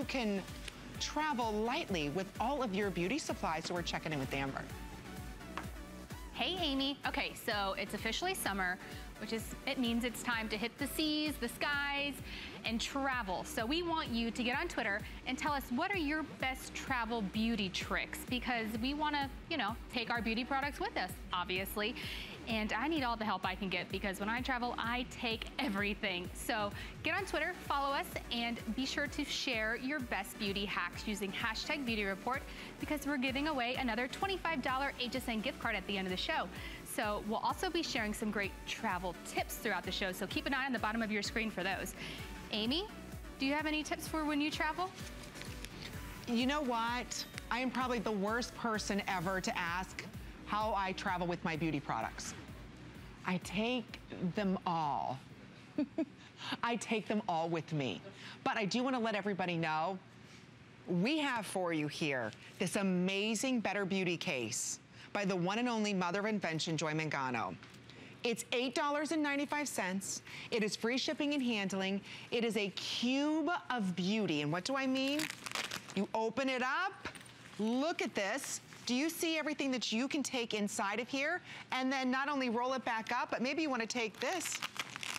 you can travel lightly with all of your beauty supplies. So we're checking in with Amber. Hey, Amy. Okay, so it's officially summer, which is, it means it's time to hit the seas, the skies, and travel. So we want you to get on Twitter and tell us what are your best travel beauty tricks because we want to, you know, take our beauty products with us, obviously and I need all the help I can get because when I travel, I take everything. So get on Twitter, follow us, and be sure to share your best beauty hacks using hashtag beauty report because we're giving away another $25 HSN gift card at the end of the show. So we'll also be sharing some great travel tips throughout the show. So keep an eye on the bottom of your screen for those. Amy, do you have any tips for when you travel? You know what? I am probably the worst person ever to ask how I travel with my beauty products. I take them all. I take them all with me. But I do wanna let everybody know, we have for you here this amazing Better Beauty case by the one and only mother of invention, Joy Mangano. It's $8.95. It is free shipping and handling. It is a cube of beauty. And what do I mean? You open it up, look at this. Do you see everything that you can take inside of here? And then not only roll it back up, but maybe you wanna take this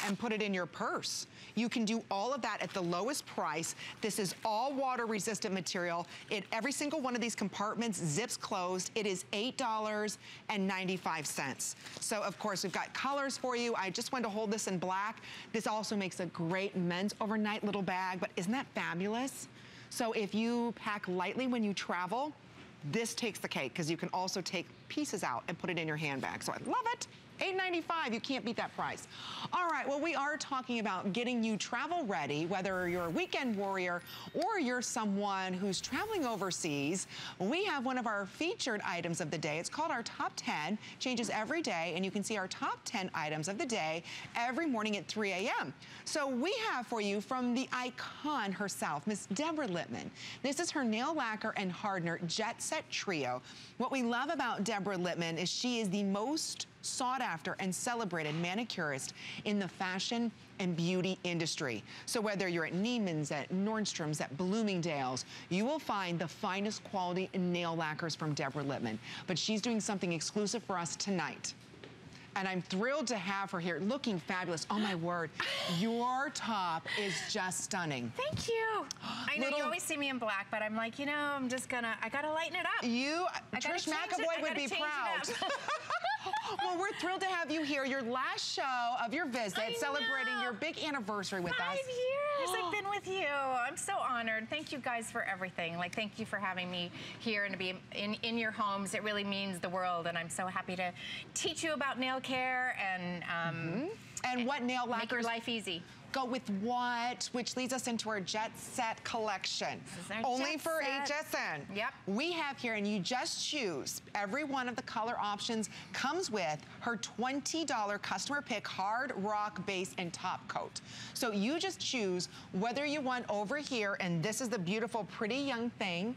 and put it in your purse. You can do all of that at the lowest price. This is all water resistant material. It, every single one of these compartments zips closed. It is $8.95. So of course we've got colors for you. I just wanted to hold this in black. This also makes a great men's overnight little bag, but isn't that fabulous? So if you pack lightly when you travel, this takes the cake because you can also take pieces out and put it in your handbag. So I love it. $8.95, you can't beat that price. All right, well, we are talking about getting you travel ready, whether you're a weekend warrior or you're someone who's traveling overseas. We have one of our featured items of the day. It's called our top 10, changes every day, and you can see our top 10 items of the day every morning at 3 a.m. So we have for you from the icon herself, Miss Deborah Lippmann. This is her nail lacquer and hardener Jet Set Trio. What we love about Deborah Lippmann is she is the most sought after and celebrated manicurist in the fashion and beauty industry. So whether you're at Neiman's, at Nordstrom's, at Bloomingdale's, you will find the finest quality nail lacquers from Deborah Lippmann. But she's doing something exclusive for us tonight and I'm thrilled to have her here looking fabulous. Oh my word, your top is just stunning. Thank you. I know Little, you always see me in black, but I'm like, you know, I'm just gonna, I gotta lighten it up. You, I Trish McEvoy would be proud. well, we're thrilled to have you here. Your last show of your visit, celebrating your big anniversary with Five us. Five years I've been with you. I'm so honored. Thank you guys for everything. Like, thank you for having me here and to be in, in your homes. It really means the world, and I'm so happy to teach you about nail care and um, mm -hmm. and what nail lacquers make your life easy go with what, which leads us into our Jet Set collection. Only for set. HSN. Yep. We have here, and you just choose, every one of the color options comes with her $20 customer pick hard rock base and top coat. So you just choose whether you want over here, and this is the beautiful pretty young thing.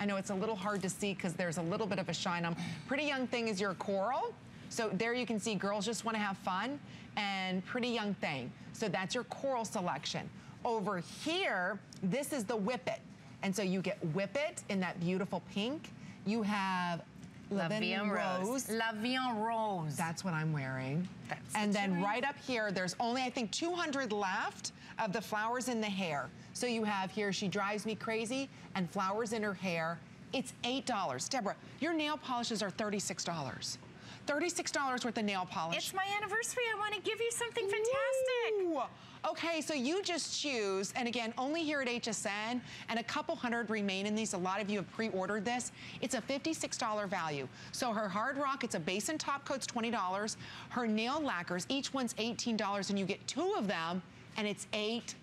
I know it's a little hard to see because there's a little bit of a shine on. Pretty young thing is your coral. So there you can see girls just want to have fun and pretty young thing. So that's your coral selection. Over here, this is the Whip It. And so you get Whip It in that beautiful pink. You have La Vie en Rose. La Vie Rose. That's what I'm wearing. That's and then right up here, there's only, I think, 200 left of the flowers in the hair. So you have here, She Drives Me Crazy, and flowers in her hair. It's $8. Deborah, your nail polishes are $36. $36 worth of nail polish. It's my anniversary. I want to give you something fantastic. Ooh. Okay, so you just choose, and again, only here at HSN, and a couple hundred remain in these. A lot of you have pre-ordered this. It's a $56 value. So her hard rock, it's a base and top coat, coat's $20. Her nail lacquers, each one's $18, and you get two of them, and it's $8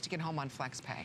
to get home on FlexPay.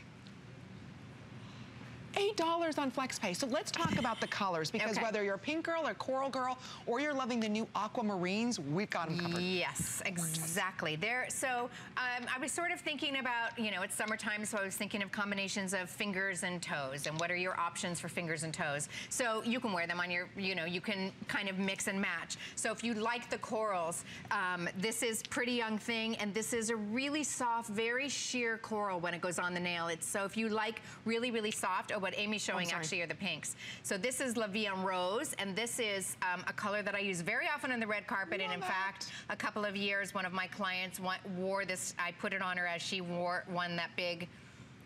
$8 on FlexPay. So let's talk about the colors because Okay. whether you're a pink girl or coral girl or you're loving the new aquamarines, we've got them covered. Yes, exactly. There. So um, I was sort of thinking about, you know, it's summertime, so I was thinking of combinations of fingers and toes, and what are your options for fingers and toes. So you can wear them on your, you know, you can kind of mix and match. So if you like the corals, um, this is Pretty Young Thing, and this is a really soft, very sheer coral when it goes on the nail. It's so if you like really, really soft. Oh, what Amy's showing actually are the pinks. So this is La Vie en Rose, and this is um, a color that I use very often on the red carpet. and in Love it. fact, a couple of years, one of my clients wore this. I put it on her as she wore won that big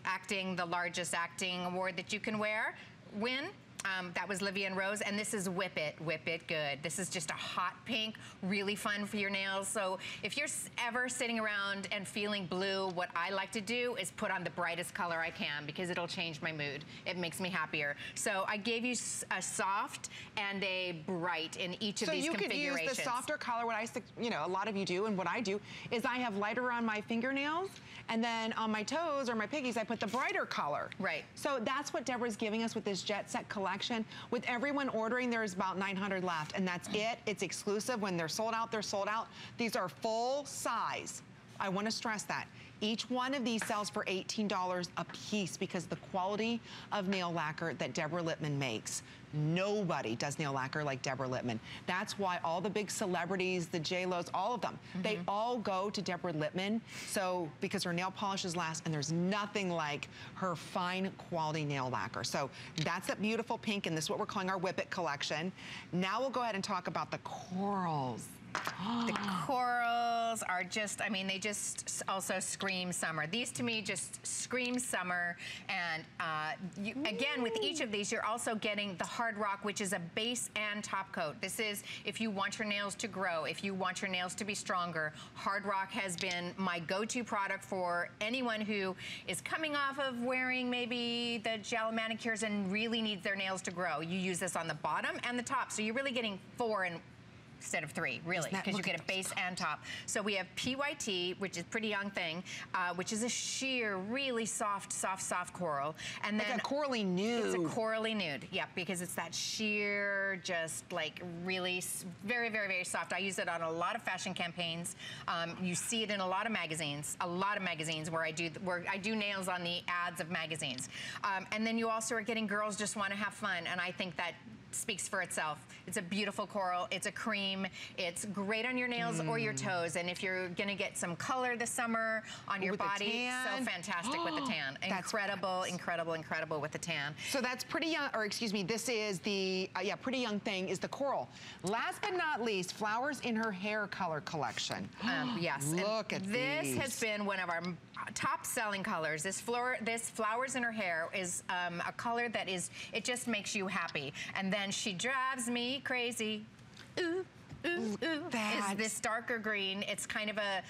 acting, the largest acting award that you can wear, win. Um, that was La Vie en Rose, and this is Whip It, Whip It Good. This is just a hot pink, really fun for your nails. So if you're ever sitting around and feeling blue, what I like to do is put on the brightest color I can because it'll change my mood. It makes me happier. So I gave you a soft and a bright in each of So these you could use the softer color. What I, you know, a lot of you do, and what I do is I have lighter on my fingernails, and then on my toes or my piggies, I put the brighter color. Right. So that's what Deborah's giving us with this Jet Set collection. With everyone ordering, there's about 900 left, and that's it. It's exclusive. When they're sold out, they're sold out. These are full size. I want to stress that. Each one of these sells for $18 a piece because the quality of nail lacquer that Deborah Lippmann makes. Nobody does nail lacquer like Deborah Lippmann. That's why all the big celebrities, the J-Los, all of them, they mm-hmm. all go to Deborah Lippmann. So because her nail polishes last and there's nothing like her fine quality nail lacquer. So that's that beautiful pink and this is what we're calling our Whip It collection. Now we'll go ahead and talk about the corals. The corals are just, I mean, they just also scream summer. These to me just scream summer. And uh, you, again, with each of these, you're also getting the hard rock, which is a base and top coat. This is if you want your nails to grow, if you want your nails to be stronger. Hard rock has been my go-to product for anyone who is coming off of wearing maybe the gel manicures and really needs their nails to grow. You use this on the bottom and the top. So you're really getting four and instead of three, really, because you get a base and top. So we have PYT, which is pretty young thing, uh, which is a sheer, really soft, soft, soft coral, and Like then a corally nude. it's a corally nude, yeah, because it's that sheer, just like really very, very, very soft. I use it on a lot of fashion campaigns. Um, you see it in a lot of magazines, a lot of magazines where I do where I do nails on the ads of magazines. Um, and then you also are getting girls just want to have fun, and I think that speaks for itself. It's a beautiful coral. It's a cream. It's great on your nails or your toes. And if you're gonna get some color this summer on your With body, so fantastic with the tan. That's Incredible, incredible, incredible with the tan. So that's pretty young, or excuse me, this is the, uh, yeah, pretty young thing is the coral. Last but not least, flowers in her hair color collection. Um, yes. and Look at this these. has been one of our top selling colors. This floor, this flowers in her hair is um, a color that is it just makes you happy. And then she drives me crazy. Ooh. Ooh, ooh, that. is this darker green. It's kind of a,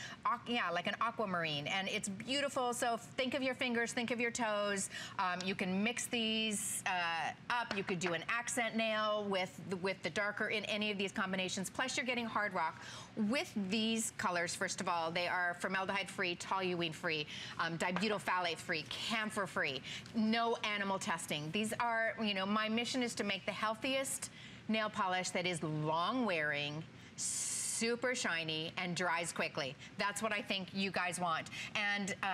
yeah, like an aquamarine, and it's beautiful. So think of your fingers, think of your toes. Um, you can mix these uh, up. You could do an accent nail with the, with the darker in any of these combinations. Plus, you're getting hard rock with these colors. First of all, they are formaldehyde-free, toluene-free, um, dibutylphthalate-free, camphor-free, no animal testing. These are, you know, my mission is to make the healthiest nail polish that is long wearing, super shiny, and dries quickly. That's what I think you guys want. And uh,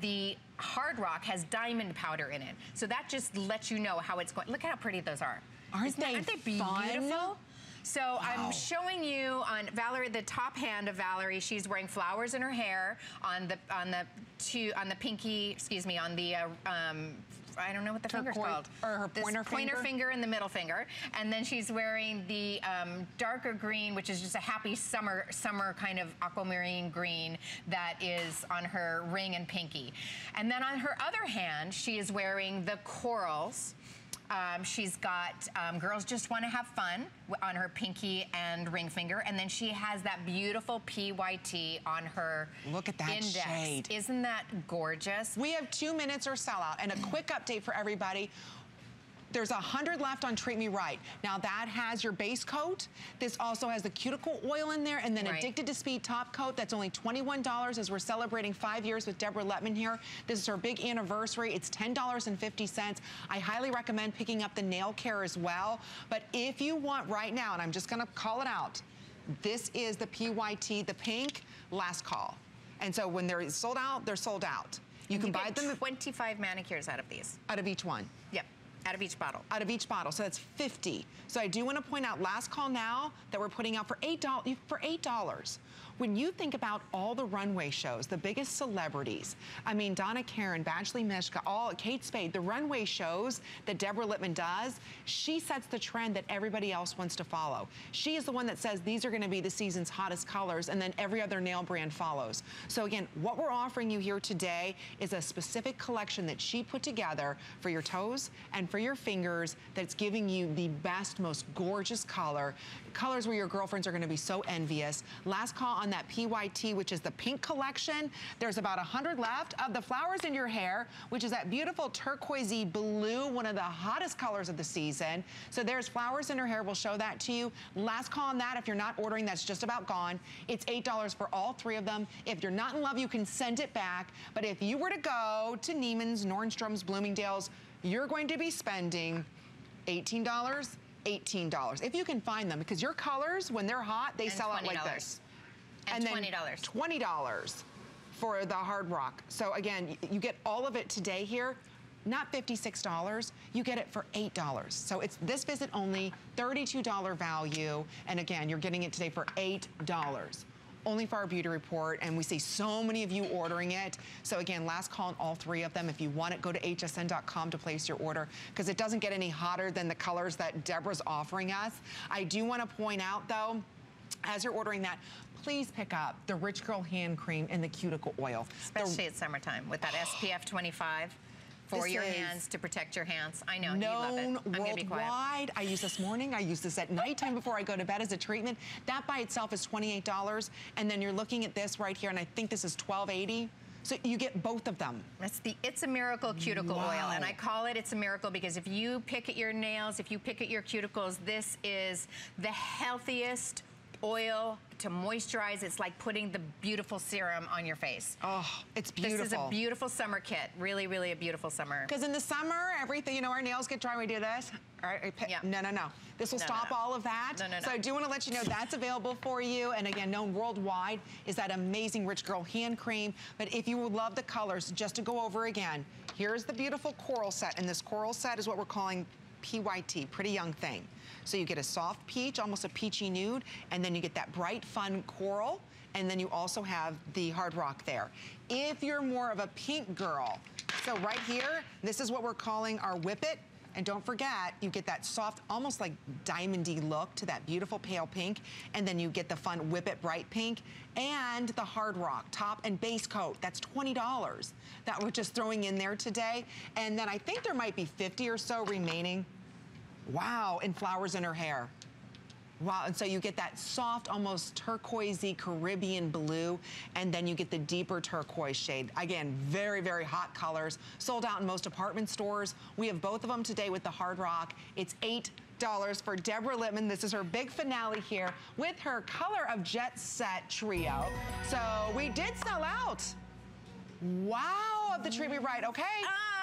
the Hard Rock has diamond powder in it. So that just lets you know how it's going. Look at how pretty those are. Aren't they aren't they fun? beautiful? So Wow. I'm showing you on Valerie, the top hand of Valerie. She's wearing flowers in her hair on the on the two on the pinky. Excuse me, on the uh, um, I don't know what the finger's called. or her This pointer pointer finger? finger and the middle finger, and then she's wearing the um, darker green, which is just a happy summer summer kind of aquamarine green that is on her ring and pinky, and then on her other hand, she is wearing the corals. Um, she's got um, Girls Just Want to Have Fun on her pinky and ring finger. And then she has that beautiful PYT on her Look at that index. shade. Isn't that gorgeous? We have two minutes or sellout. And a quick update for everybody. There's a 100 left on Treat Me Right. Now that has your base coat. This also has the cuticle oil in there and then Right. Addicted to Speed top coat. That's only $21 as we're celebrating five years with Deborah Lippmann here. This is her big anniversary. It's $10.50. I highly recommend picking up the nail care as well. But if you want right now, and I'm just gonna call it out, this is the PYT, the pink, last call. And so when they're sold out, they're sold out. You And can you buy them 25 manicures out of these. out of each one Yep, out of each bottle. out of each bottle. So that's 50. So I do want to point out last call now that we're putting out for $8 for $8. When you think about all the runway shows, the biggest celebrities, I mean Donna Karan, Badgley Mischka, all Kate Spade, the runway shows that Deborah Lippman does, she sets the trend that everybody else wants to follow. She is the one that says these are going to be the season's hottest colors and then every other nail brand follows. So again, what we're offering you here today is a specific collection that she put together for your toes and for your fingers that's giving you the best, most gorgeous color. Colors where your girlfriends are going to be so envious. Last call on that PYT, which is the pink collection. There's about 100 left of the flowers in your hair, which is that beautiful turquoisey blue, one of the hottest colors of the season. So there's flowers in her hair. We'll show that to you. Last call on that. If you're not ordering, that's just about gone. It's $8 for all three of them. If you're not in love, you can send it back. But if you were to go to Neiman's, Nordstrom's, Bloomingdale's, you're going to be spending $18, $18. If you can find them, because your colors, when they're hot, they And sell out like this. And then $20. $20 for the hard rock. So again, you get all of it today here. Not $56, you get it for $8. So it's this visit only, $32 value. And again, you're getting it today for $8 only for our beauty report, and we see so many of you ordering it. So again, last call on all three of them. If you want it, go to hsn.com to place your order because it doesn't get any hotter than the colors that Deborah's offering us. I do want to point out though, as you're ordering that, please pick up the Rich Girl Hand Cream and the Cuticle Oil. The- Especially at summertime with that SPF 25 for This your hands to protect your hands. I know, you known love it. I'm gonna be quiet. worldwide. I use this morning. I use this at nighttime before I go to bed as a treatment. That by itself is $28. And then you're looking at this right here, and I think this is $12.80. So you get both of them. That's the It's a Miracle Cuticle Oil. And I call it It's a Miracle because if you pick at your nails, if you pick at your cuticles, this is the healthiest oil to moisturize. It's like putting the beautiful serum on your face. Oh, it's beautiful. This is a beautiful summer kit. Really, really a beautiful summer. Because in the summer, everything, you know, our nails get dry, we do this. All right, Yeah. No, no, no. This will No, no, stop no. all of that. No, no, So. I do want to let you know that's available for you. And again, known worldwide is that amazing Rich Girl hand cream. But if you would love the colors, just to go over again, here's the beautiful coral set. And this coral set is what we're calling PYT, Pretty Young Thing. So you get a soft peach, almost a peachy nude, and then you get that bright, fun coral, and then you also have the hard rock there. If you're more of a pink girl, so right here, this is what we're calling our Whip It. And don't forget, you get that soft, almost like diamondy look to that beautiful pale pink. And then you get the fun Whip It Bright Pink and the Hard Rock top and base coat. That's $20 that we're just throwing in there today. And then I think there might be 50 or so remaining. Wow, and flowers in her hair. Wow, and so you get that soft, almost turquoisey Caribbean blue, and then you get the deeper turquoise shade. Again, very, very hot colors. Sold out in most department stores. We have both of them today with the Hard Rock. It's $8 for Deborah Lippmann. This is her big finale here with her Color of Jet Set trio. So we did sell out. Wow, of the Me Right, okay? Uh,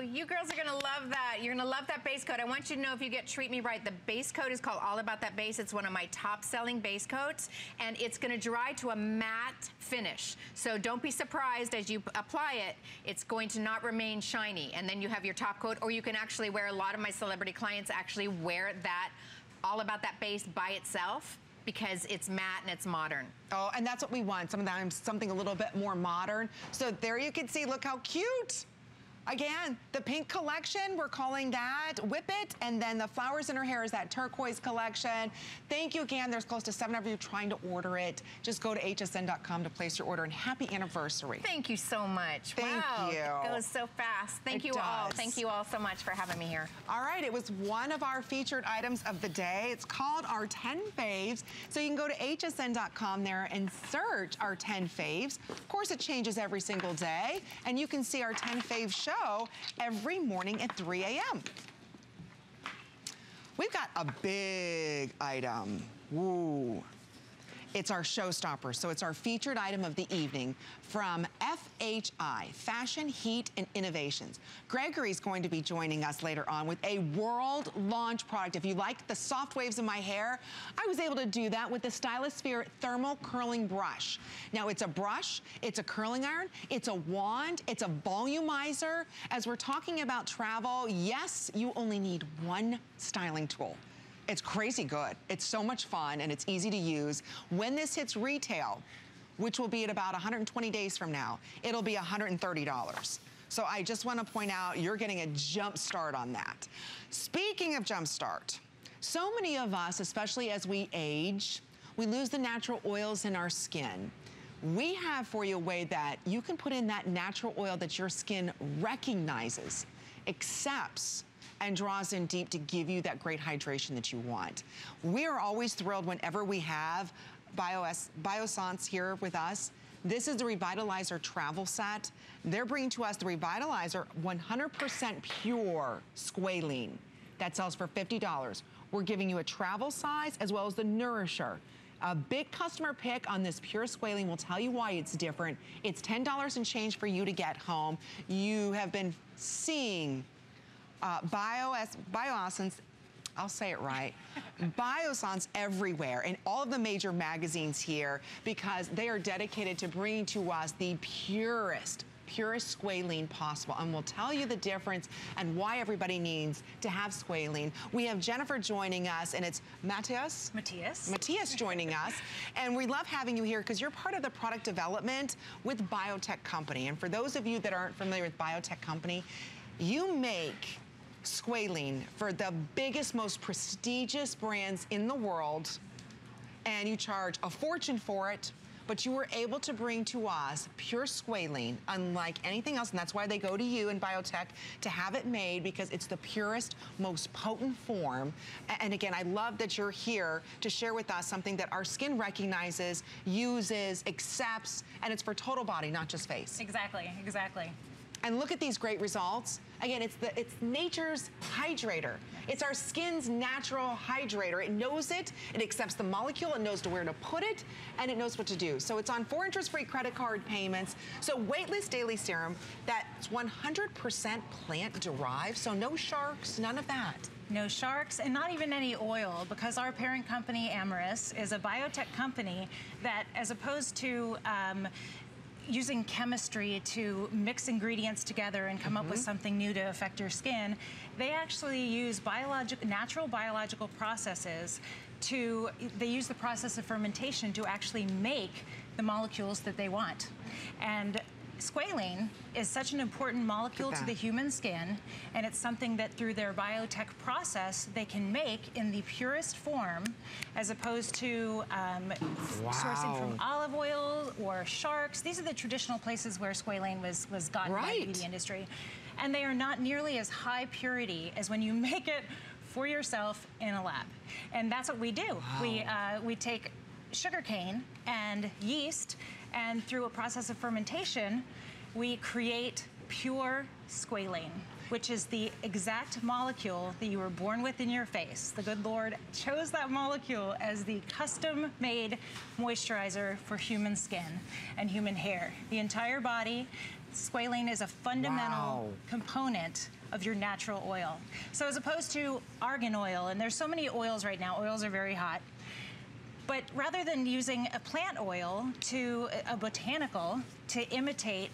You girls are gonna love that. You're gonna love that base coat. I want you to know if you get Treat Me Right, the base coat is called All About That Base. It's one of my top selling base coats, and it's gonna dry to a matte finish. So don't be surprised as you apply it, it's going to not remain shiny. And then you have your top coat, or you can actually wear, a lot of my celebrity clients actually wear that All About That Base by itself because it's matte and it's modern. Oh, and that's what we want. Sometimes something a little bit more modern. So there you can see, look how cute. Again, the pink collection, we're calling that Whip It. And then the flowers in her hair is that turquoise collection. Thank you again. There's close to seven of you trying to order it. Just go to hsn.com to place your order and happy anniversary. Thank you so much. Thank wow, you. It goes so fast. Thank It you all. does. Thank you all so much for having me here. All right, it was one of our featured items of the day. It's called our 10 faves. So you can go to hsn.com there and search our 10 faves. Of course, it changes every single day. And you can see our 10 faves show show every morning at 3 a.m. We've got a big item. Woo. It's our showstopper, so it's our featured item of the evening from FHI, Fashion, Heat, and Innovations. Gregory's going to be joining us later on with a world launch product. If you like the soft waves in my hair, I was able to do that with the Stylosphere Thermal Curling Brush. Now, it's a brush, it's a curling iron, it's a wand, it's a volumizer. As we're talking about travel, yes, you only need one styling tool. It's crazy good. It's so much fun and it's easy to use. When this hits retail, which will be at about 120 days from now, it'll be $130. So I just want to point out you're getting a jump start on that. Speaking of jump start, so many of us, especially as we age, we lose the natural oils in our skin. We have for you a way that you can put in that natural oil that your skin recognizes, accepts, and draws in deep to give you that great hydration that you want. We are always thrilled whenever we have Bios, Biossance here with us. This is the Revitalizer travel set. They're bringing to us the Revitalizer 100% pure squalene that sells for $50. We're giving you a travel size as well as the Nourisher. A big customer pick on this pure squalene We'll tell you why it's different. It's $10 and change for you to get home. You have been seeing uh, Bio Bioessence I'll say it right. Biossance everywhere in all of the major magazines here because they are dedicated to bringing to us the purest purest squalene possible and we'll tell you the difference and why everybody needs to have squalene. We have Jennifer joining us and it's Matthias? Matthias. Matthias joining us and we love having you here because you're part of the product development with Biotech Company and for those of you that aren't familiar with Biotech Company, you make squalene for the biggest, most prestigious brands in the world, and you charge a fortune for it, but you were able to bring to us pure squalene, unlike anything else, and that's why they go to you in biotech to have it made because it's the purest, most potent form. And again, I love that you're here to share with us something that our skin recognizes, uses, accepts, and it's for total body, not just face. Exactly, exactly. And look at these great results. Again, it's the it's nature's hydrator. It's our skin's natural hydrator. It knows it, it accepts the molecule, it knows to where to put it, and it knows what to do. So it's on four interest-free credit card payments. So weightless daily serum that's 100% plant derived, so no sharks, none of that. No sharks and not even any oil because our parent company, Amyris, is a biotech company that as opposed to um, using chemistry to mix ingredients together and come mm -hmm. up with mm-hmm. something new to affect your skin, they actually use biologic, natural biological processes to, they use the process of fermentation to actually make the molecules that they want. And squalene is such an important molecule to the human skin, and it's something that through their biotech process, they can make in the purest form, as opposed to um, wow. sourcing from olive oil or sharks. These are the traditional places where squalene was, was gotten right. by the industry. And they are not nearly as high purity as when you make it for yourself in a lab. And that's what we do. Wow. We, uh, we take sugarcane and yeast and through a process of fermentation, we create pure squalene which is the exact molecule that you were born with in your face. The good Lord chose that molecule as the custom-made moisturizer for human skin and human hair. The entire body, squalene is a fundamental wow. component of your natural oil. So as opposed to argan oil, and there's so many oils right now, oils are very hot, but rather than using a plant oil to a botanical to imitate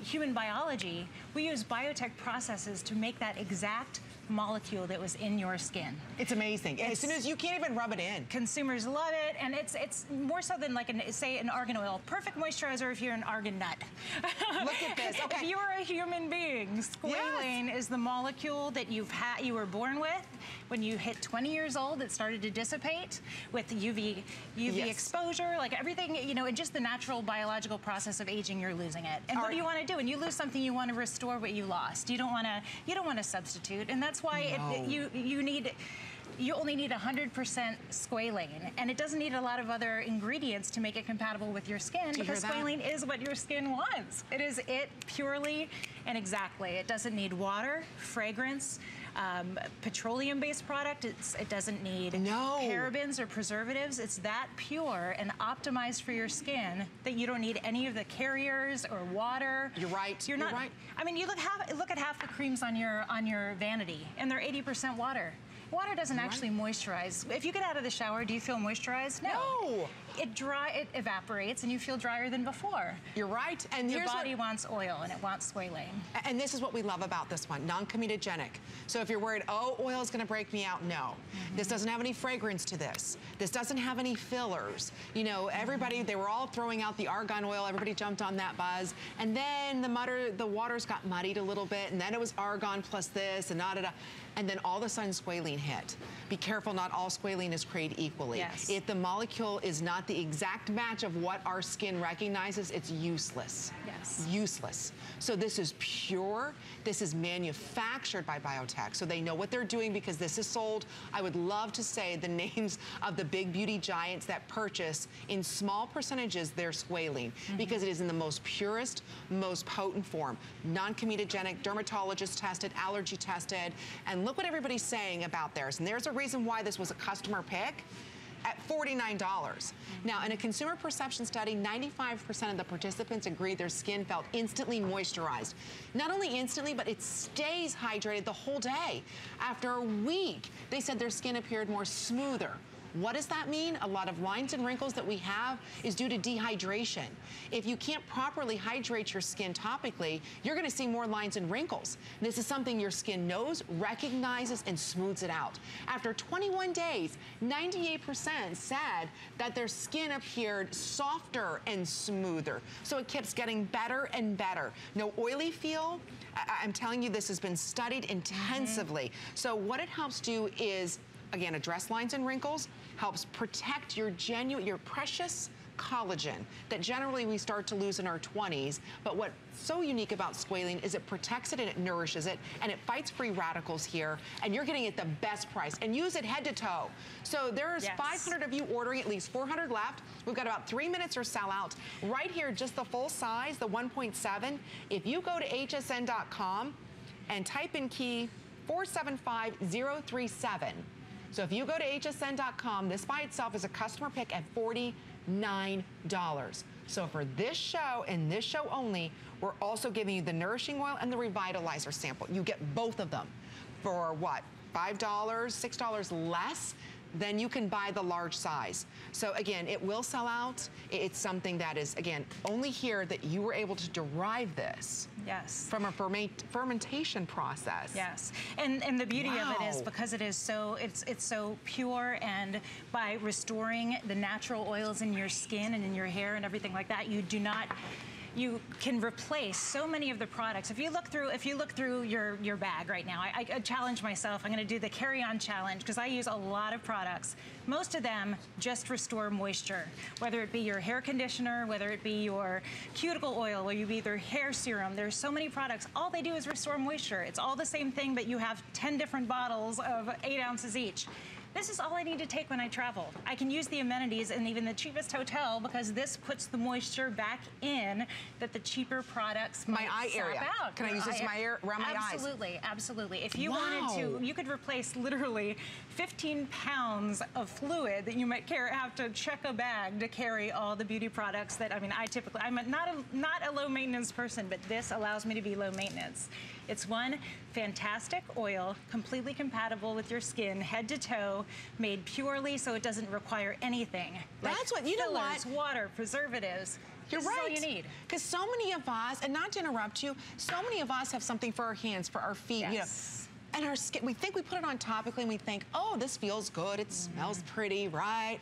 human biology, we use biotech processes to make that exact molecule that was in your skin. It's amazing. It's, as soon as you can't even rub it in. Consumers love it, and it's it's more so than like an say an argan oil. Perfect moisturizer if you're an argan nut. Look at this. Okay. If you are a human being, squalene yes. is the molecule that you've had you were born with. When you hit 20 years old, it started to dissipate with UV UV yes. exposure, like everything, you know, and just the natural biological process of aging, you're losing it. And what do you want to do? When you lose something, you want to restore what you lost. You don't want to you don't want to substitute, and that's that's why no. it, you you need you only need 100% squalane, and it doesn't need a lot of other ingredients to make it compatible with your skin you because hear squalane is what your skin wants. It is it purely and exactly. It doesn't need water, fragrance, um, petroleum-based product. It's, it doesn't need No. parabens or preservatives. It's that pure and optimized for your skin that you don't need any of the carriers or water. You're right. You're You're not. right. I mean, you look half, look at half the creams on your on your vanity, and they're 80% water. Water doesn't actually moisturize. If you get out of the shower, do you feel moisturized? No. No. It dry. It evaporates, and you feel drier than before. You're right. And Your body what, wants oil, and it wants squalane. and this is what we love about this one, non-comedogenic. So if you're worried, oh, oil is gonna break me out, no. Mm-hmm. This doesn't have any fragrance to this. This doesn't have any fillers. You know, everybody, they were all throwing out the argan oil, everybody jumped on that buzz. And then the mutter, the waters got muddied a little bit, and then it was argan plus this and da da da. And then all of a sudden squalene hit. Be careful, not all squalene is created equally. Yes. If the molecule is not the exact match of what our skin recognizes, it's useless Yes. useless. So this is pure. This is manufactured by biotech. So they know what they're doing because this is sold. I would love to say the names of the big beauty giants that purchase in small percentages their squalene mm-hmm. because it is in the most purest, most potent form. Non-comedogenic, dermatologist tested, allergy tested. And look what everybody's saying about theirs. And there's a reason why this was a customer pick at $49. Now, in a consumer perception study, 95% of the participants agreed their skin felt instantly moisturized. Not only instantly, but it stays hydrated the whole day. After a week, they said their skin appeared more smoother. What does that mean? A lot of lines and wrinkles that we have is due to dehydration. If you can't properly hydrate your skin topically, you're gonna see more lines and wrinkles. This is something your skin knows, recognizes, and smooths it out. After 21 days, 98% said that their skin appeared softer and smoother. So it keeps getting better and better. No oily feel. I- I'm telling you, this has been studied mm-hmm. intensively. So what it helps do is again, address lines and wrinkles, helps protect your genuine, your precious collagen that generally we start to lose in our 20s. But what's so unique about squalene is it protects it and it nourishes it and it fights free radicals here. And you're getting it the best price and use it head to toe. So there's Yes. 500 of you ordering, at least 400 left. We've got about three minutes or sell out. Right here, just the full size, the 1.7. If you go to hsn.com and type in key 475037, so if you go to hsn.com, this by itself is a customer pick at $49. So for this show and this show only, we're also giving you the nourishing oil and the revitalizer sample. You get both of them for what? $5, $6 less then you can buy the large size. So again, it will sell out. It's something that is, again, only here that you were able to derive this Yes. from a fermentation process. Yes, and and the beauty of it is because it is so it's it's so pure, and by restoring the natural oils in your skin and in your hair and everything like that, you do not. You can replace so many of the products. If you look through, if you look through your your bag right now, I, I challenge myself. I'm going to do the carry-on challenge because I use a lot of products. Most of them just restore moisture, whether it be your hair conditioner, whether it be your cuticle oil, or you be their hair serum. There's so many products. All they do is restore moisture. It's all the same thing, but you have 10 different bottles of eight ounces each. This is all I need to take when I travel. I can use the amenities in even the cheapest hotel because this puts the moisture back in that the cheaper products My might eye area. out. Can I use this my ear- around my eyes? Absolutely, absolutely. If you wanted to, you could replace literally 15 pounds of fluid that you might carry, have to check a bag to carry all the beauty products that, I mean, I typically, I'm a, not, a, not a low maintenance person, but this allows me to be low maintenance. It's one fantastic oil, completely compatible with your skin, head to toe, made purely so it doesn't require anything. like That's what- you know fillers, what? water, preservatives. You're this right. you need. Because so many of us, and not to interrupt you, so many of us have something for our hands, for our feet, you know. Yes. And our skin, we think we put it on topically and we think, oh, this feels good, it smells mm-hmm. pretty, right?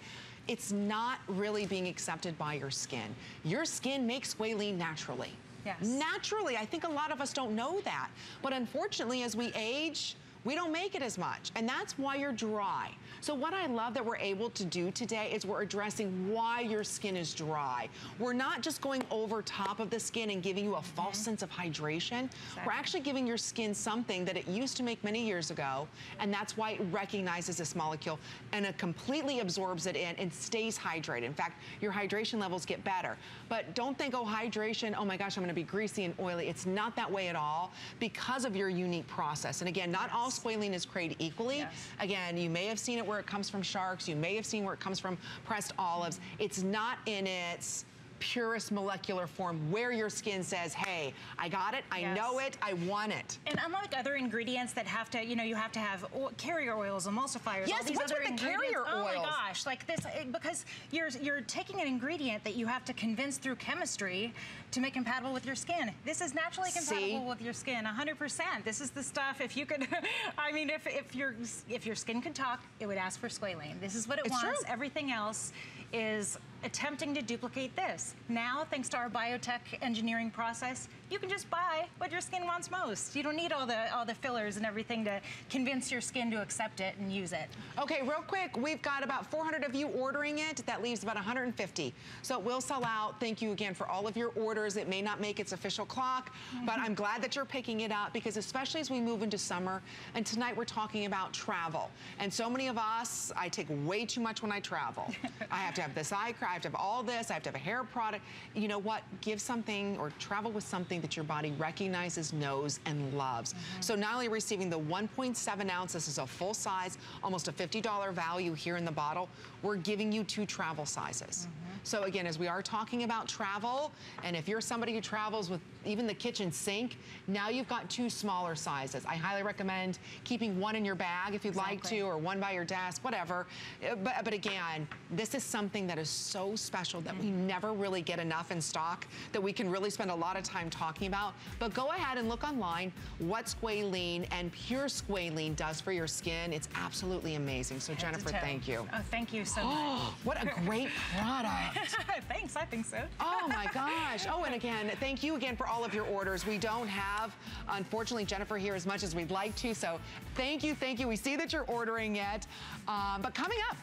It's not really being accepted by your skin. Your skin makes squalene naturally. Yes. Naturally. I think a lot of us don't know that. But unfortunately, as we age, We don't make it as much, and that's why you're dry. So what I love that we're able to do today is we're addressing why your skin is dry. We're not just going over top of the skin and giving you a false mm -hmm. sense of hydration. Exactly. We're actually giving your skin something that it used to make many years ago, and that's why it recognizes this molecule and it completely absorbs it in and stays hydrated. In fact, your hydration levels get better. But don't think, oh, hydration, oh my gosh, I'm gonna be greasy and oily. It's not that way at all because of your unique process. And again, not all squalene is created equally. Yes. Again, you may have seen it where it comes from sharks. You may have seen where it comes from pressed olives. It's not in its purest molecular form where your skin says, hey, I got it, I yes. know it, I want it. And unlike other ingredients that have to, you know, you have to have carrier oils, emulsifiers, yes, all these what's other with the carrier oils? Oh my gosh, like this, eh, because you're, you're taking an ingredient that you have to convince through chemistry to make compatible with your skin. This is naturally compatible See? with your skin, 100%. This is the stuff, if you could, I mean, if, if, your, if your skin could talk, it would ask for squalane. This is what it it's wants. True. Everything else is attempting to duplicate this. Now, thanks to our biotech engineering process, you can just buy what your skin wants most. You don't need all the all the fillers and everything to convince your skin to accept it and use it. Okay, real quick, we've got about 400 of you ordering it. That leaves about 150. So it will sell out. Thank you again for all of your orders. It may not make its official clock, mm -hmm. but I'm glad that you're picking it up because especially as we move into summer, and tonight we're talking about travel. And so many of us, I take way too much when I travel. I have to have this eye cream, I have to have all this, I have to have a hair product. You know what? Give something or travel with something something that your body recognizes, knows, and loves. Mm -hmm. So not only receiving the 1.7 ounce, this is a full size, almost a $50 value here in the bottle, we're giving you two travel sizes. Mm -hmm. So again, as we are talking about travel, and if you're somebody who travels with even the kitchen sink, now you've got two smaller sizes. I highly recommend keeping one in your bag if you'd exactly. like to, or one by your desk, whatever. Uh, but, but again, this is something that is so special that we never really get enough in stock, that we can really spend a lot of time talking about. But go ahead and look online what squalene and pure squalene does for your skin. It's absolutely amazing. So Jennifer, thank you. Oh, thank you so much. what a great product. Thanks, I think so. oh my gosh. Oh, and again, thank you again for all of your orders. We don't have, unfortunately, Jennifer here as much as we'd like to. So thank you, thank you. We see that you're ordering it. Um, but coming up,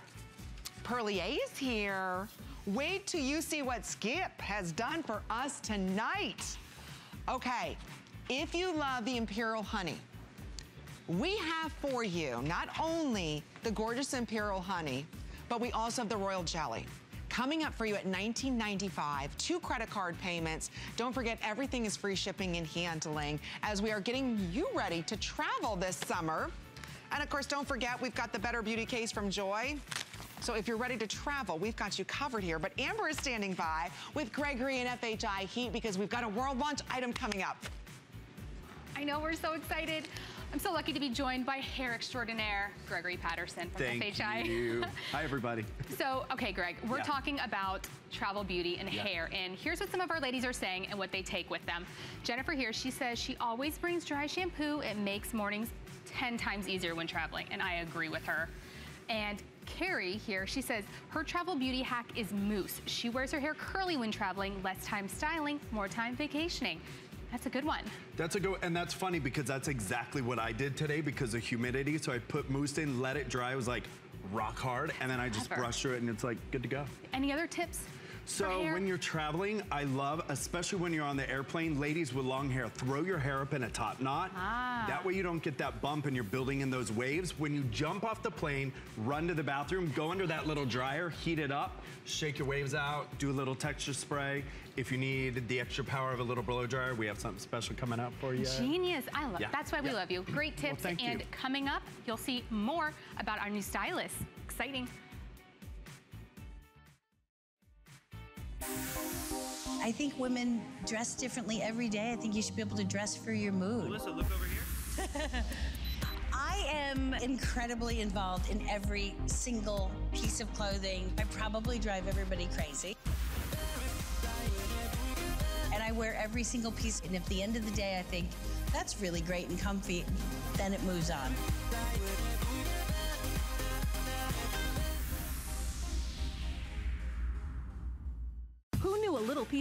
Perlier is here. Wait till you see what Skip has done for us tonight. Okay, if you love the Imperial Honey, we have for you not only the gorgeous Imperial Honey, but we also have the Royal Jelly coming up for you at $19.95, two credit card payments. Don't forget, everything is free shipping and handling as we are getting you ready to travel this summer. And of course, don't forget, we've got the Better Beauty case from Joy. So if you're ready to travel, we've got you covered here. But Amber is standing by with Gregory and FHI Heat because we've got a world launch item coming up. I know, we're so excited. I'm so lucky to be joined by hair extraordinaire, Gregory Patterson from Thank FHI. Thank you. Hi, everybody. So, okay, Greg, we're yeah. talking about travel beauty and yeah. hair. And here's what some of our ladies are saying and what they take with them. Jennifer here, she says she always brings dry shampoo. It makes mornings 10 times easier when traveling. And I agree with her. And Carrie here, she says her travel beauty hack is mousse. She wears her hair curly when traveling, less time styling, more time vacationing. That's a good one. That's a good, and that's funny because that's exactly what I did today because of humidity. So I put mousse in, let it dry. It was like rock hard, and then I just brushed through it, and it's like good to go. Any other tips? So when you're traveling, I love, especially when you're on the airplane, ladies with long hair, throw your hair up in a top knot. Ah. That way you don't get that bump and you're building in those waves. When you jump off the plane, run to the bathroom, go under that little dryer, heat it up, shake your waves out, do a little texture spray. If you need the extra power of a little blow dryer, we have something special coming out for you. Genius. I love yeah. That's why we yeah. love you. Great tips. Well, and you. coming up, you'll see more about our new stylist. Exciting. I think women dress differently every day. I think you should be able to dress for your mood. Melissa, look over here. I am incredibly involved in every single piece of clothing. I probably drive everybody crazy. And I wear every single piece. And at the end of the day, I think that's really great and comfy, then it moves on.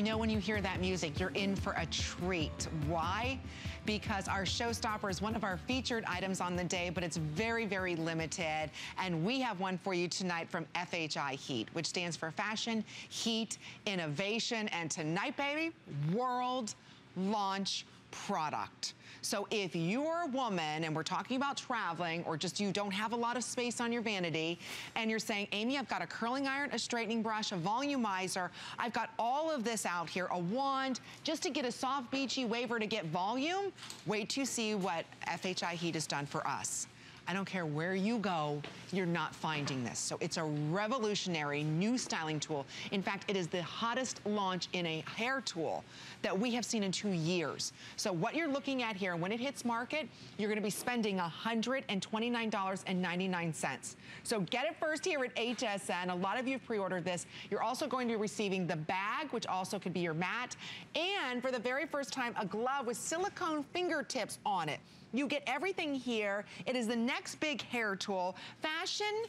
you know when you hear that music, you're in for a treat. Why? Because our showstopper is one of our featured items on the day, but it's very, very limited. And we have one for you tonight from FHI Heat, which stands for Fashion, Heat, Innovation, and tonight, baby, World Launch Product. So if you're a woman and we're talking about traveling or just you don't have a lot of space on your vanity and you're saying, Amy, I've got a curling iron, a straightening brush, a volumizer, I've got all of this out here, a wand, just to get a soft beachy waver to get volume, wait to see what FHI Heat has done for us. I don't care where you go, you're not finding this. So it's a revolutionary new styling tool. In fact, it is the hottest launch in a hair tool that we have seen in two years. So what you're looking at here, when it hits market, you're gonna be spending $129.99. So get it first here at HSN. A lot of you have pre-ordered this. You're also going to be receiving the bag, which also could be your mat, and for the very first time, a glove with silicone fingertips on it. You get everything here. It is the next big hair tool. Fashion,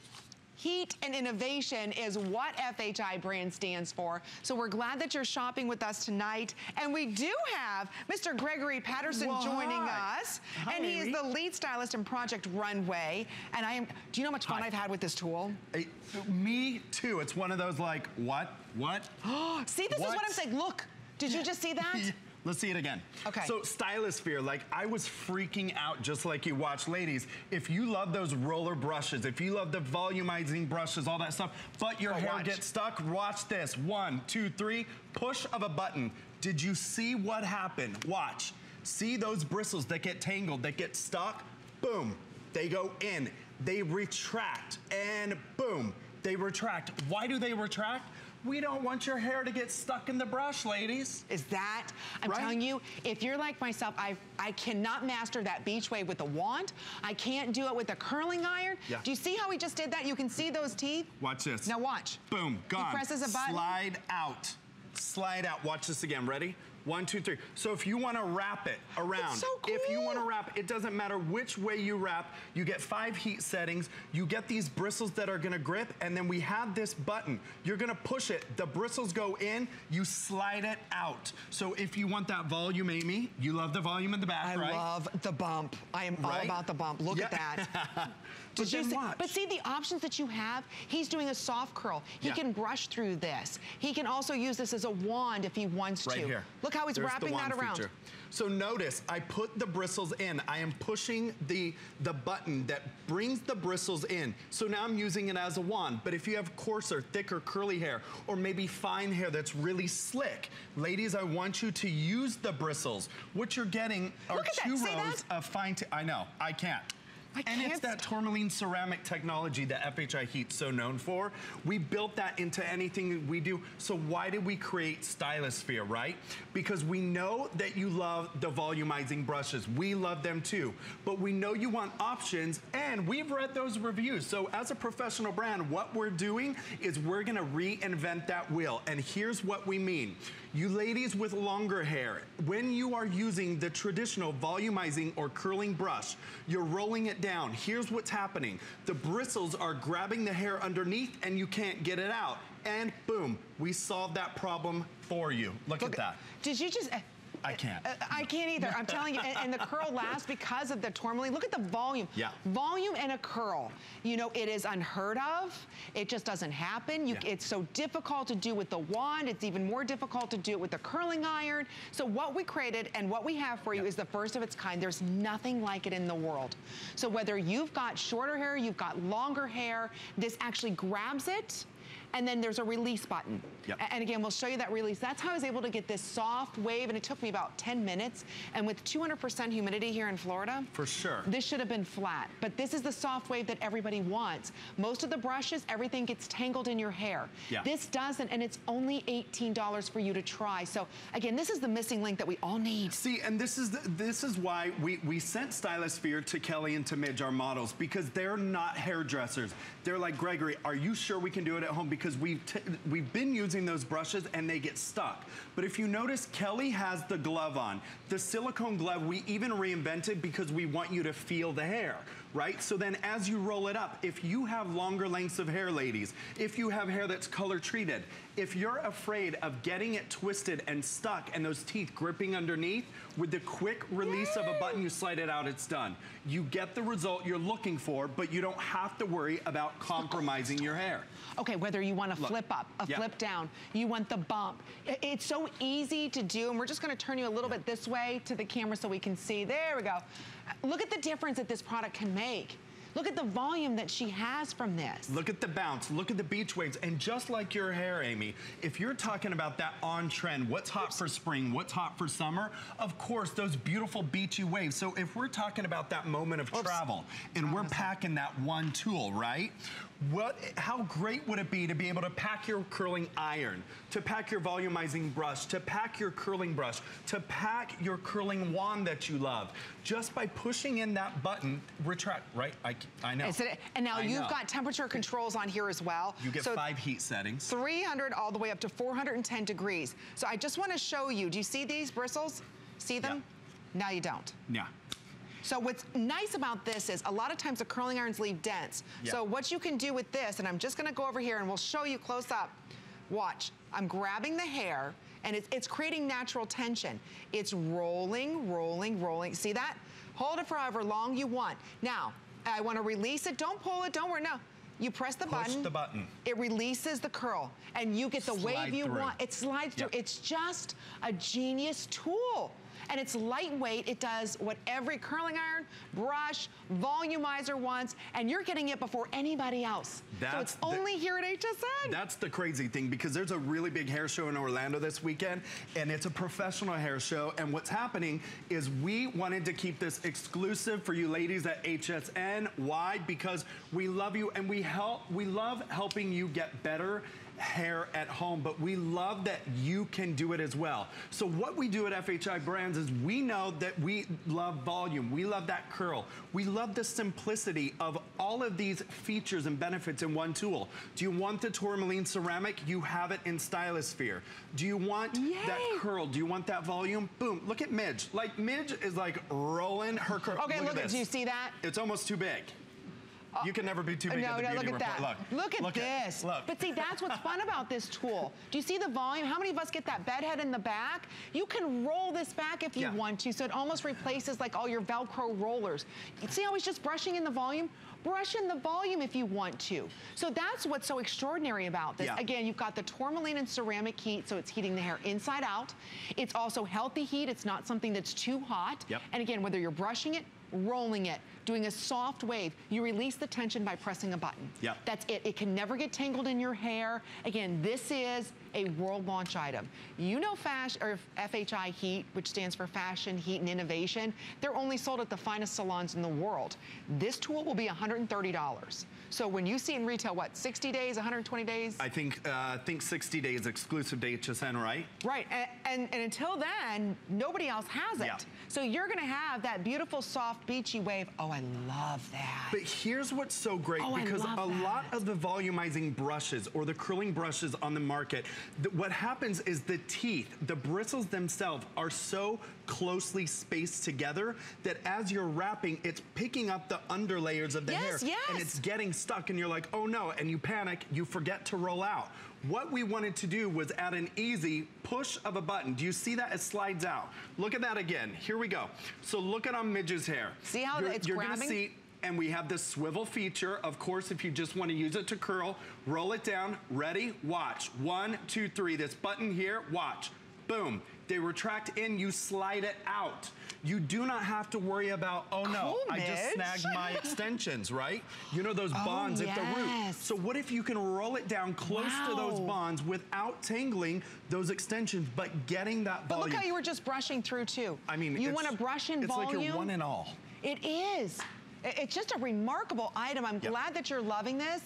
Heat and innovation is what FHI brand stands for. So we're glad that you're shopping with us tonight. And we do have Mr. Gregory Patterson Well, joining hi. us. Hi, and he is the lead stylist in Project Runway. And I am, do you know how much fun Hi. I've had with this tool? Hey, me too. It's one of those like, what? What? see, this is What? what I'm saying. Look, did you just see that? Let's see it again. Okay. So Stylosphere, like I was freaking out just like you watch. Ladies, if you love those roller brushes, if you love the volumizing brushes, all that stuff, but your Oh, hair watch. gets stuck, watch this. One, two, three, push of a button. Did you see what happened? Watch. See those bristles that get tangled, that get stuck? Boom, they go in. They retract and boom, they retract. Why do they retract? We don't want your hair to get stuck in the brush, ladies. is that. I'm Right? telling you, if you're like myself, I I cannot master that beach wave with a wand. I can't do it with a curling iron. Yeah. Do you see how he just did that? You can see those teeth. Watch this. Now watch. Boom, gone. He presses a button. Slide out. Slide out. Watch this again. Ready? One, two, three. So if you want to wrap it around, so if you want to wrap, it doesn't matter which way you wrap. You get five heat settings. You get these bristles that are going to grip, and then we have this button. You're going to push it. The bristles go in. You slide it out. So if you want that volume, Amy, you love the volume in the back, I right? love the bump. I am all about the bump. Look at that. But see-. But see the options that you have? He's doing a soft curl. He Yeah. can brush through this. He can also use this as a wand if he wants right to. here. Look how he's There's the wrapping that around. feature. So notice, I put the bristles in. I am pushing the, the button that brings the bristles in. So now I'm using it as a wand. But if you have coarser, thicker, curly hair, or maybe fine hair that's really slick, ladies, I want you to use the bristles. What you're getting are Look at that. two rows of fine, I know, I can't. I and it's that tourmaline ceramic technology that FHI Heat's so known for. We built that into anything we do. So why did we create Stylosphere, right? Because we know that you love the volumizing brushes. We love them too. But we know you want options and we've read those reviews. So as a professional brand, what we're doing is we're gonna reinvent that wheel. And here's what we mean. You ladies with longer hair, when you are using the traditional volumizing or curling brush, you're rolling it down. Here's what's happening. The bristles are grabbing the hair underneath and you can't get it out. And boom, we solved that problem for you. Look, at that. Did you just, I can't. Uh, I can't either. I'm telling you, and, and the curl lasts because of the tourmaline. Look at the volume. Yeah. Volume and a curl. You know, it is unheard of. It just doesn't happen. You, Yeah. It's so difficult to do with the wand. It's even more difficult to do it with the curling iron. So what we created and what we have for you Yeah. is the first of its kind. There's nothing like it in the world. So whether you've got shorter hair, you've got longer hair, this actually grabs it. And then there's a release button. Yep. And again, we'll show you that release. That's how I was able to get this soft wave, and it took me about 10 minutes. And with 200% humidity here in Florida, For sure. this should have been flat. But this is the soft wave that everybody wants. Most of the brushes, everything gets tangled in your hair. Yeah. This doesn't, and it's only $18 for you to try. So again, this is the missing link that we all need. See, and this is the, this is why we, we sent Stylosphere to Kelly and to Midge, our models, because they're not hairdressers. They're like, Gregory, are you sure we can do it at home? Because we've, t- we've been using those brushes and they get stuck. But if you notice, Kelly has the glove on. The silicone glove we even reinvented because we want you to feel the hair, right? So then as you roll it up, if you have longer lengths of hair, ladies, if you have hair that's color treated, if you're afraid of getting it twisted and stuck and those teeth gripping underneath, with the quick release of a button, you slide it out, it's done. You get the result you're looking for, but you don't have to worry about compromising your hair. Okay, whether you want a Look. flip up, a Yeah. flip down, you want the bump. It's so easy to do, and we're just gonna turn you a little bit this way to the camera so we can see. There we go. Look at the difference that this product can make. Look at the volume that she has from this. Look at the bounce, look at the beach waves, and just like your hair, Amy, if you're talking about that on trend, what's hot for spring, what's hot for summer, of course, those beautiful beachy waves. So if we're talking about that moment of Oops. travel, and we're packing that one tool, right? What, how great would it be to be able to pack your curling iron, to pack your volumizing brush, to pack your curling brush, to pack your curling wand that you love, just by pushing in that button, retract, right? I, I know. And, so- and now I you've know. got temperature controls on here as well. You get So five heat settings. 300 all the way up to 410 degrees. So I just want to show you. Do you see these bristles? See them? Now you don't. Yeah. So what's nice about this is a lot of times the curling irons leave dents. Yeah. So what you can do with this, and I'm just gonna go over here and we'll show you close up. Watch, I'm grabbing the hair and it's, it's creating natural tension. It's rolling, rolling, rolling. See that? Hold it for however long you want. Now, I wanna release it. Don't pull it, don't worry, no. You press the Push button. the button. It releases the curl and you get the Slide wave you through. want. It slides through. It's just a genius tool. And it's lightweight. It does what every curling iron, brush, volumizer wants, and you're getting it before anybody else. so That's it's the- only here at HSN. That's the crazy thing because there's a really big hair show in Orlando this weekend and it's a professional hair show. And what's happening is we wanted to keep this exclusive for you ladies at HSN. Why? Because we love you and we help we love helping you get better hair at home, but we love that you can do it as well. So what we do at FHI Brands is we know that we love volume. We love that curl. We love the simplicity of all of these features and benefits in one tool. Do you want the tourmaline ceramic? You have it in Stylosphere. Do you want that curl? Do you want that volume? Boom, look at Midge. Like Midge is like rolling her curl. Okay, look, at at, this. do you see that? It's almost too big. You can never be too big no, at the no, beauty look at report. that. Look, Look at this. look. But see, that's what's fun about this tool. Do you see the volume? How many of us get that bed head in the back? You can roll this back if you Yeah. want to, so it almost replaces like all your Velcro rollers. See how he's just brushing in the volume? Brush in the volume if you want to. So that's what's so extraordinary about this. Yeah. Again, you've got the tourmaline and ceramic heat, so it's heating the hair inside out. It's also healthy heat. It's not something that's too hot. Yep. And again, whether you're brushing it, rolling it, doing a soft wave, you release the tension by pressing a button. Yep. That's it. It can never get tangled in your hair. Again, this is a world launch item. You know fashion or FHI Heat, which stands for Fashion, Heat, and Innovation. They're only sold at the finest salons in the world. This tool will be $130. So when you see in retail, what, 60 days, 120 days? I think uh, I think 60 days exclusive to HSN, right? Right, and, and, and until then, nobody else has it. Yeah. So you're gonna have that beautiful, soft, beachy wave. Oh, I love that. But here's what's so great Oh, because a that. lot of the volumizing brushes or the curling brushes on the market, th- what happens is the teeth, the bristles themselves are so closely spaced together that as you're wrapping, it's picking up the underlayers of the Yes, hair. And yes. it's getting stuck and you're like, oh no, and you panic, you forget to roll out. What we wanted to do was add an easy push of a button. Do you see that? It slides out. Look at that again. Here we go. So look at on Midge's hair. See how you're, it's you're grabbing? Gonna see, and we have this swivel feature. Of course, if you just want to use it to curl, roll it down. Ready? Watch. One, two, three. This button here, watch. Boom. They retract in, you slide it out. You do not have to worry about, oh no, Cool, I just snagged my extensions, right? You know those oh, bonds at the root. Oh. So what if you can roll it down close to those bonds without tangling those extensions, but getting that But volume? look how you were just brushing through too. I mean, you want to brush in it's volume. like you're one and all. It is. It's just a remarkable item. I'm Yep. glad that you're loving this.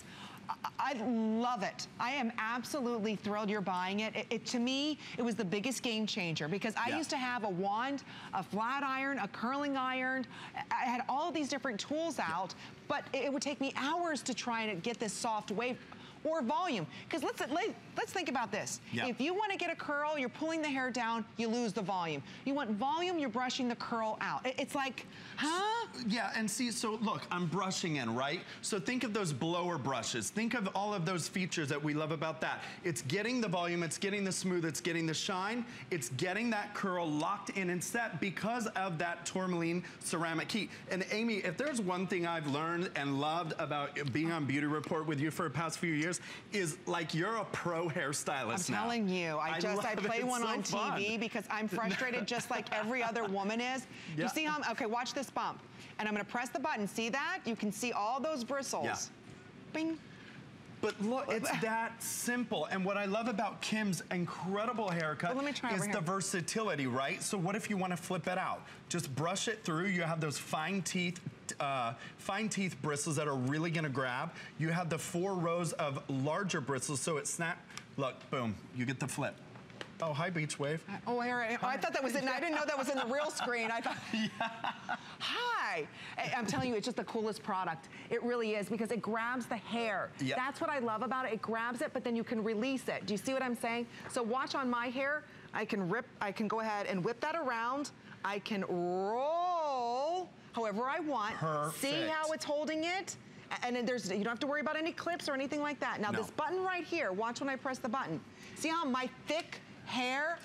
I, love it. I am absolutely thrilled you're buying it. It, it- To me, it was the biggest game changer because I Yeah. used to have a wand, a flat iron, a curling iron. I I had all these different tools out, but it, it would take me hours to try and get this soft wave or volume. Because let's, let, let's think about this. Yeah. If you want to get a curl, you're pulling the hair down, you lose the volume. You want volume, you're brushing the curl out. It's like, huh? Yeah, and see, so look, I'm brushing in, right? So think of those blower brushes. Think of all of those features that we love about that. It's getting the volume, it's getting the smooth, it's getting the shine, it's getting that curl locked in and set because of that tourmaline ceramic heat. And Amy, if there's one thing I've learned and loved about being on Beauty Report with you for the past few years, is like you're a pro hairstylist I'm now. telling you, I just I love it. play one so on TV fun. because I'm frustrated just like every other woman is. Yeah. You see how I'm, okay, watch this bump. And I'm gonna press the button. See that? You can see all those bristles. Yeah. Bing. But look, it's that simple. And what I love about Kim's incredible haircut Well, let me try is the versatility, right? So what if you want to flip it out? Just brush it through. You have those fine teeth, uh, fine teeth bristles that are really gonna grab. You have the four rows of larger bristles, so it snap. Look, boom, you get the flip. Oh, hi, Beach Wave. Oh, Aaron, I thought that was it. I didn't know that was in the real screen. I thought, hi. I'm telling you, it's just the coolest product. It really is because it grabs the hair. Yep. That's what I love about it. It grabs it, but then you can release it. Do you see what I'm saying? So watch on my hair. I can rip, I can go ahead and whip that around. I can roll however I want. See how it's holding it? And then there's, you don't have to worry about any clips or anything like that. Now No. this button right here, watch when I press the button. See how my thick hair,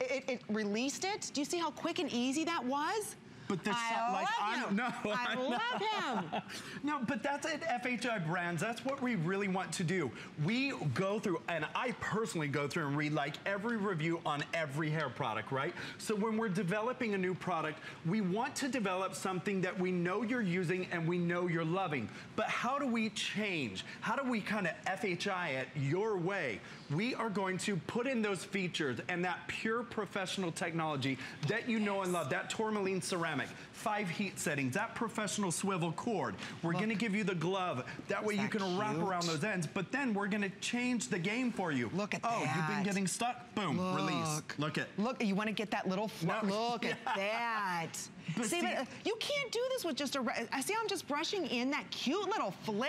it- it released it? Do you see how quick and easy that was? But the I like love I'm him. no, I I know. love him. No, but that's at FHI Brands. That's what we really want to do. We go through, and I personally go through and read like every review on every hair product, right? So when we're developing a new product, we want to develop something that we know you're using and we know you're loving. But how do we change? How do we kind of FHI it your way? We are going to put in those features and that pure professional technology that you know and love, that tourmaline ceramic, five heat settings, that professional swivel cord. We're gonna give you the glove. That way you that can wrap around those ends, but then we're gonna change the game for you. Look at that. Oh, you've been getting stuck? Boom, release. Look at. Look, you want to get that little, No, look at that. But see, see- but, uh, you can't do this with just a, I see I'm just brushing in that cute little flip.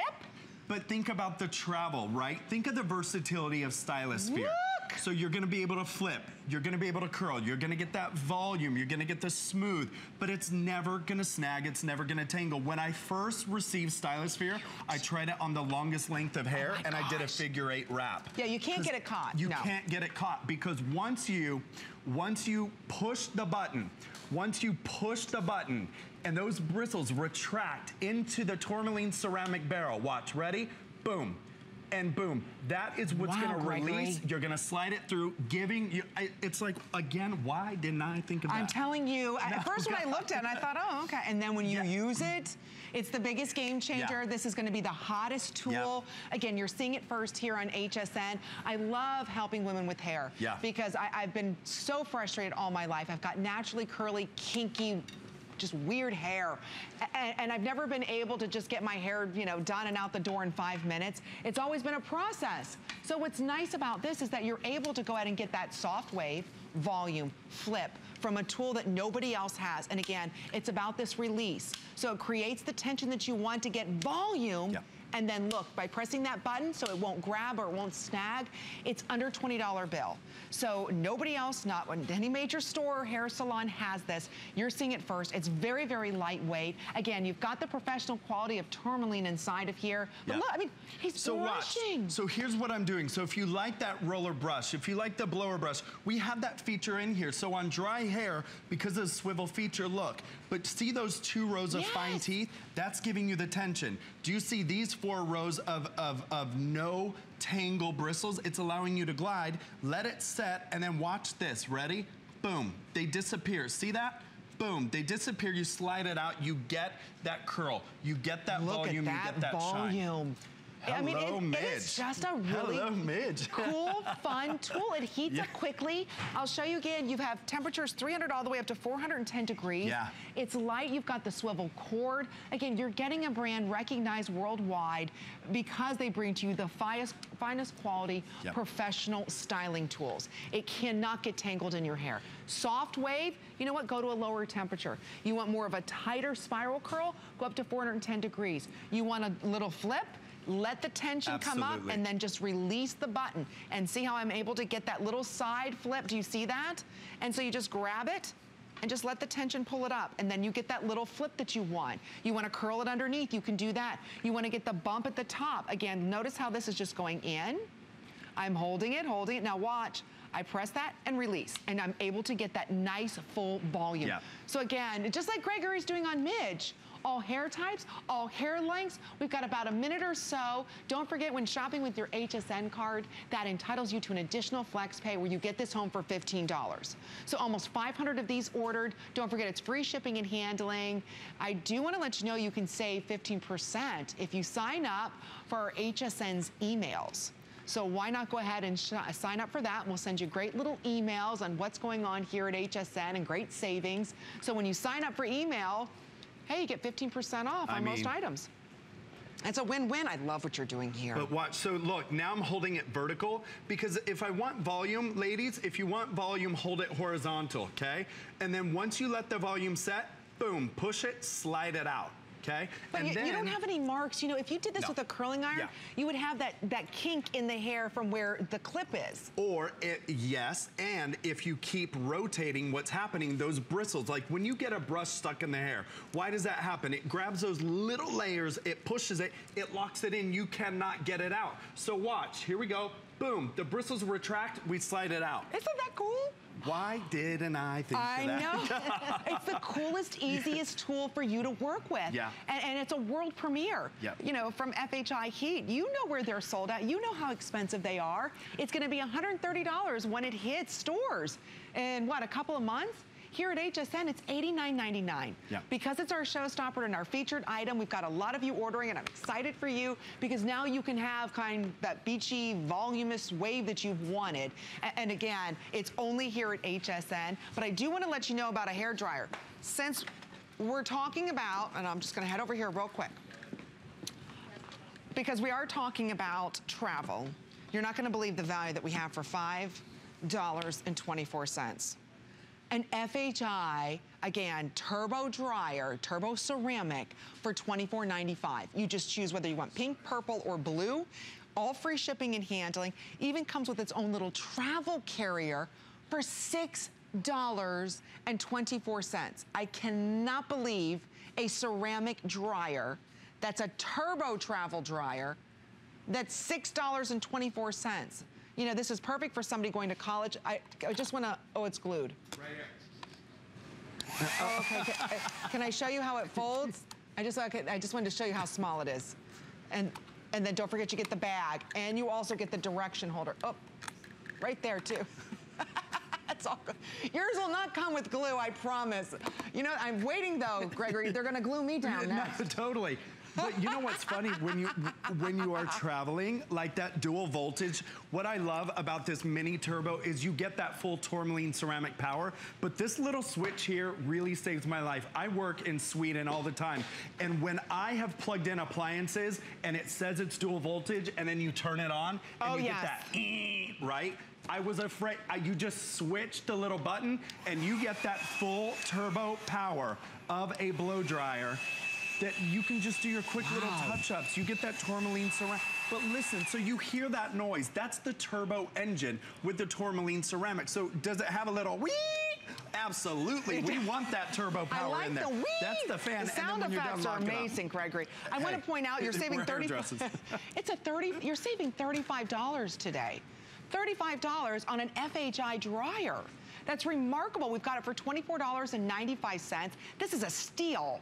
But think about the travel, right? Think of the versatility of Stylosphere. Look! So you're gonna be able to flip, you're gonna be able to curl, you're gonna get that volume, you're gonna get the smooth, but it's never gonna snag, it's never gonna tangle. When I first received Stylosphere, I tried it on the longest length of hair Oh and I did a figure eight wrap. Yeah, you can't get it caught, You no. can't get it caught because once you, once you push the button, once you push the button and those bristles retract into the tourmaline ceramic barrel, watch, ready? Boom. And boom, that is what's Wow, gonna Gregory. release. You're gonna slide it through, giving you, I, it's like, again, why didn't I think of that? I'm telling you, No, at first when I looked at it, I thought, oh, okay. And then when you Yeah. use it, it's the biggest game changer. Yeah. This is gonna be the hottest tool. Again, you're seeing it first here on HSN. I love helping women with hair. Yeah. Because I, I've been so frustrated all my life. I've got naturally curly, kinky, just weird hair. And, and I've never been able to just get my hair, you know, done and out the door in five minutes. It's always been a process. So what's nice about this is that you're able to go ahead and get that soft wave, volume, flip from a tool that nobody else has. And again, it's about this release. So it creates the tension that you want to get volume Yeah. And then look, by pressing that button so it won't grab or it won't snag, it's under $20 bill. So nobody else, not any major store or hair salon has this. You're seeing it first. It's very, very lightweight. Again, you've got the professional quality of tourmaline inside of here. But Yeah. look, I mean, he's So brushing. watch. So here's what I'm doing. So if you like that roller brush, if you like the blower brush, we have that feature in here. So on dry hair, because of the swivel feature, look. But see those two rows of fine Yes. teeth? That's giving you the tension. Do you see these four rows of, of, of no tangle bristles? It's allowing you to glide. Let it set, and then watch this. Ready? Boom. They disappear. See that? Boom, they disappear, you slide it out, you get that curl, you get that Look volume, at you that, get that shine. Volume. I mean, Hello, it, it is just a really Hello, cool, fun tool. It heats Yeah. up quickly. I'll show you again. You have temperatures 300 all the way up to 410 degrees. Yeah. It's light. You've got the swivel cord. Again, you're getting a brand recognized worldwide because they bring to you the finest, finest quality Yep. professional styling tools. It cannot get tangled in your hair. Soft wave, you know what? Go to a lower temperature. You want more of a tighter spiral curl? Go up to 410 degrees. You want a little flip? Let the tension come up and then just release the button. And see how I'm able to get that little side flip? Do you see that? And so you just grab it and just let the tension pull it up. And then you get that little flip that you want. You want to curl it underneath, you can do that. You want to get the bump at the top. Again, notice how this is just going in. I'm holding it, holding it. Now watch. I press that and release, and I'm able to get that nice full volume. Yeah. So again, just like Gregory's doing on Midge, all hair types, all hair lengths. We've got about a minute or so. Don't forget when shopping with your HSN card, that entitles you to an additional flex pay where you get this home for $15. So almost 500 of these ordered. Don't forget it's free shipping and handling. I do want to let you know you can save 15% if you sign up for our HSN's emails. So why not go ahead and sign up for that? We'll send you great little emails on what's going on here at HSN and great savings. So when you sign up for email, hey, you get 15% off I on most items. It's a win-win. I love what you're doing here. But watch, so look, now I'm holding it vertical because if I want volume, ladies, if you want volume, hold it horizontal, okay? And then once you let the volume set, boom, push it, slide it out, okay? But and you, then, you don't have any marks. You know, if you did this No. with a curling iron, Yeah. you would have that, that kink in the hair from where the clip is. Or, it, yes, and if you keep rotating what's happening, those bristles, like when you get a brush stuck in the hair, why does that happen? It grabs those little layers, it pushes it, it locks it in, you cannot get it out. So watch, here we go, boom, the bristles retract, we slide it out. Isn't that cool? Why didn't I think I of that? know. it's the coolest, easiest tool for you to work with. Yeah. And, and it's a world premiere. Yep. You know, from FHI Heat. You know where they're sold at. You know how expensive they are. It's going to be $130 when it hits stores. In what, a couple of months? Here at HSN, it's $89.99. Yeah. Because it's our showstopper and our featured item, we've got a lot of you ordering, and I'm excited for you because now you can have kind of that beachy, voluminous wave that you've wanted. And again, it's only here at HSN. But I do want to let you know about a hair dryer. Since we're talking about, and I'm just going to head over here real quick because we are talking about travel. You're not going to believe the value that we have for $5.24. An FHI, again, turbo dryer, turbo ceramic for $24.95. You just choose whether you want pink, purple, or blue. All free shipping and handling. Even comes with its own little travel carrier for $6.24. I cannot believe a ceramic dryer that's a turbo travel dryer that's $6.24. You know, this is perfect for somebody going to college. I, I just want to, oh, it's glued. Right here. Oh, okay. Can, uh, can I show you how it folds? I just, okay, I just wanted to show you how small it is. And, and then don't forget you get the bag. And you also get the direction holder. Oh, right there too. That's all good. Yours will not come with glue, I promise. You know, I'm waiting though, Gregory. They're gonna glue me down No, next. totally. But you know what's funny when you when you are traveling like that dual voltage? What I love about this mini turbo is you get that full tourmaline ceramic power. But this little switch here really saves my life. I work in Sweden all the time, and when I have plugged in appliances and it says it's dual voltage, and then you turn it on and Oh, you yes. get that "ee," right. I was afraid, I, you just switch the little button and you get that full turbo power of a blow dryer that you can just do your quick little touch-ups. You get that tourmaline ceramic. But listen, so you hear that noise. That's the turbo engine with the tourmaline ceramic. So does it have a little wee? Absolutely. We want that turbo power like in there. the wee. That's the fan. The sound you're done, effects are lock it up. amazing, Gregory. I want to point out you're saving 30. it's a 30. You're saving $35 today. $35 on an FHI dryer. That's remarkable. We've got it for $24.95. This is a steal.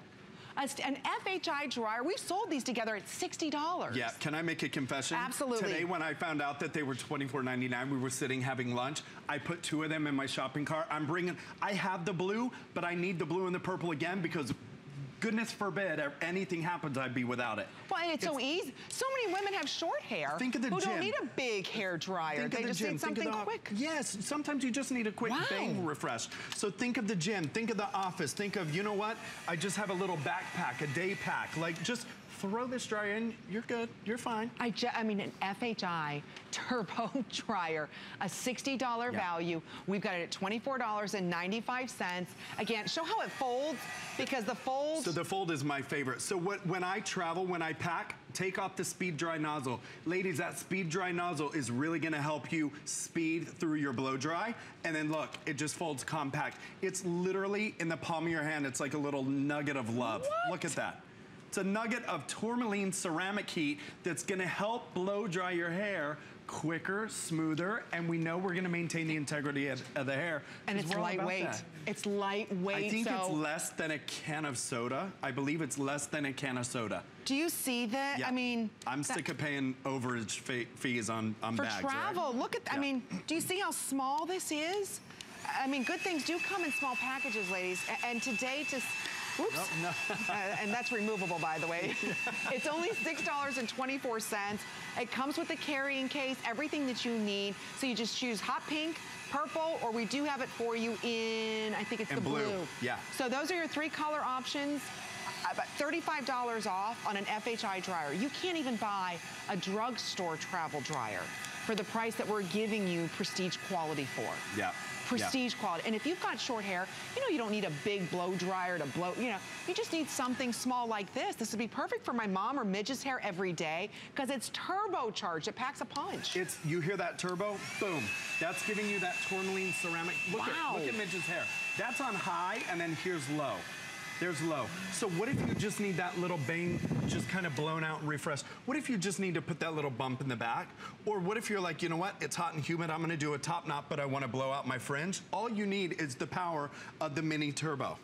A An FHI dryer, we've sold these together at $60. Yeah, can I make a confession? Absolutely. Today, when I found out that they were $24.99, we were sitting having lunch. I put two of them in my shopping cart. I'm bringing, I have the blue, but I need the blue and the purple again because goodness forbid if anything happens, I'd be without it. Well, and it's, so easy. So many women have short hair Think of the who gym. don't need a big hair dryer. Think they the just gym. need Think of something the- quick. Yes, sometimes you just need a quick Wow. bang refresh. So think of the gym, think of the office, think of, you know what? I just have a little backpack, a day pack. Like just throw this dryer in, you're good, you're fine. I, I mean, an FHI turbo dryer, a $60 value. We've got it at $24.95. Again, show how it folds because the fold. So the fold is my favorite. So what, when I travel, when I pack, take off the speed dry nozzle. Ladies, that speed dry nozzle is really gonna help you speed through your blow dry. And then look, it just folds compact. It's literally in the palm of your hand. It's like a little nugget of love. Look at that. It's a nugget of tourmaline ceramic heat that's gonna help blow dry your hair quicker, smoother, and we know we're gonna maintain the integrity of, of the hair. And it's we're all about lightweight. It's lightweight. I think so it's less than a can of soda. I believe it's less than a can of soda. do you see that? Yeah. I mean, I'm that- sick of paying overage fees on, on for bags. right? travel. Look at, I mean, do you see how small this is? I mean, good things do come in small packages, ladies. And today, to, oops, Nope, uh, and that's removable, by the way. it's only $6.24. It comes with a carrying case, everything that you need. So you just choose hot pink, purple, or we do have it for you in, I think it's the blue, blue. yeah. So those are your three color options. About $35 off on an FHI dryer. You can't even buy a drugstore travel dryer for the price that we're giving you prestige quality for. Yeah. Prestige quality. And if you've got short hair, you know you don't need a big blow dryer to blow, you know, you just need something small like this. This would be perfect for my mom or Midge's hair every day because it's turbocharged. It packs a punch. It's you hear that turbo? Boom. That's giving you that tourmaline ceramic. Look Wow. at look at Midge's hair. That's on high and then here's low. There's low. So what if you just need that little bang, just kind of blown out and refreshed? What if you just need to put that little bump in the back? Or what if you're like, you know what? It's hot and humid. I'm gonna do a top knot, but I wanna blow out my fringe. All you need is the power of the mini turbo.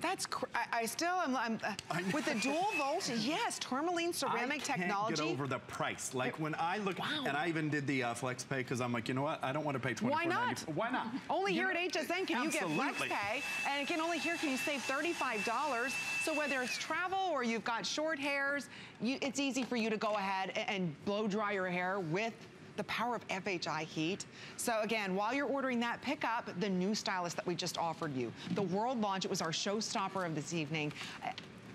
That's, cr- I, I still am, I'm, uh, with the dual voltage, yes, tourmaline ceramic I can't technology. get over the price. Like when I look, Wow. and I even did the uh, flex pay because I'm like, you know what? I don't want to pay $24.90. Why not? Why not? Only You here know- at HSN can you get flex pay, and again, only here can you save $35. So whether it's travel or you've got short hairs, you, it's easy for you to go ahead a- and blow dry your hair with the power of FHI heat. So again, while you're ordering that, pick up the new stylist that we just offered you. The world launch, it was our showstopper of this evening.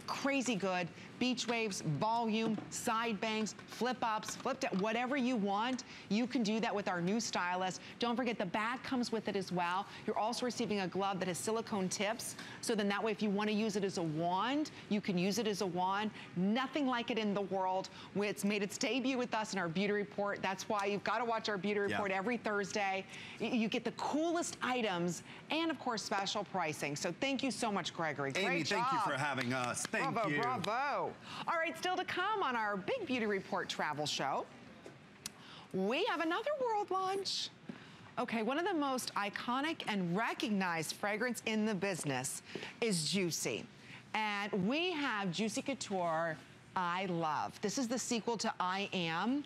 Crazy good, beach waves, volume, side bangs, flip ups, flip down, whatever you want, you can do that with our new stylus. Don't forget the bag comes with it as well. You're also receiving a glove that has silicone tips. So then that way, if you want to use it as a wand, you can use it as a wand. Nothing like it in the world. It's made its debut with us in our beauty report. That's why you've got to watch our beauty Yeah. report every Thursday. You get the coolest items and of course special pricing. So thank you so much, Gregory. Amy, Great thank you for having us. Thank bravo, you. Bravo, bravo. All right, still to come on our Big Beauty Report travel show. We have another world launch. Okay, one of the most iconic and recognized fragrance in the business is Juicy. And we have Juicy Couture I Love. This is the sequel to I Am.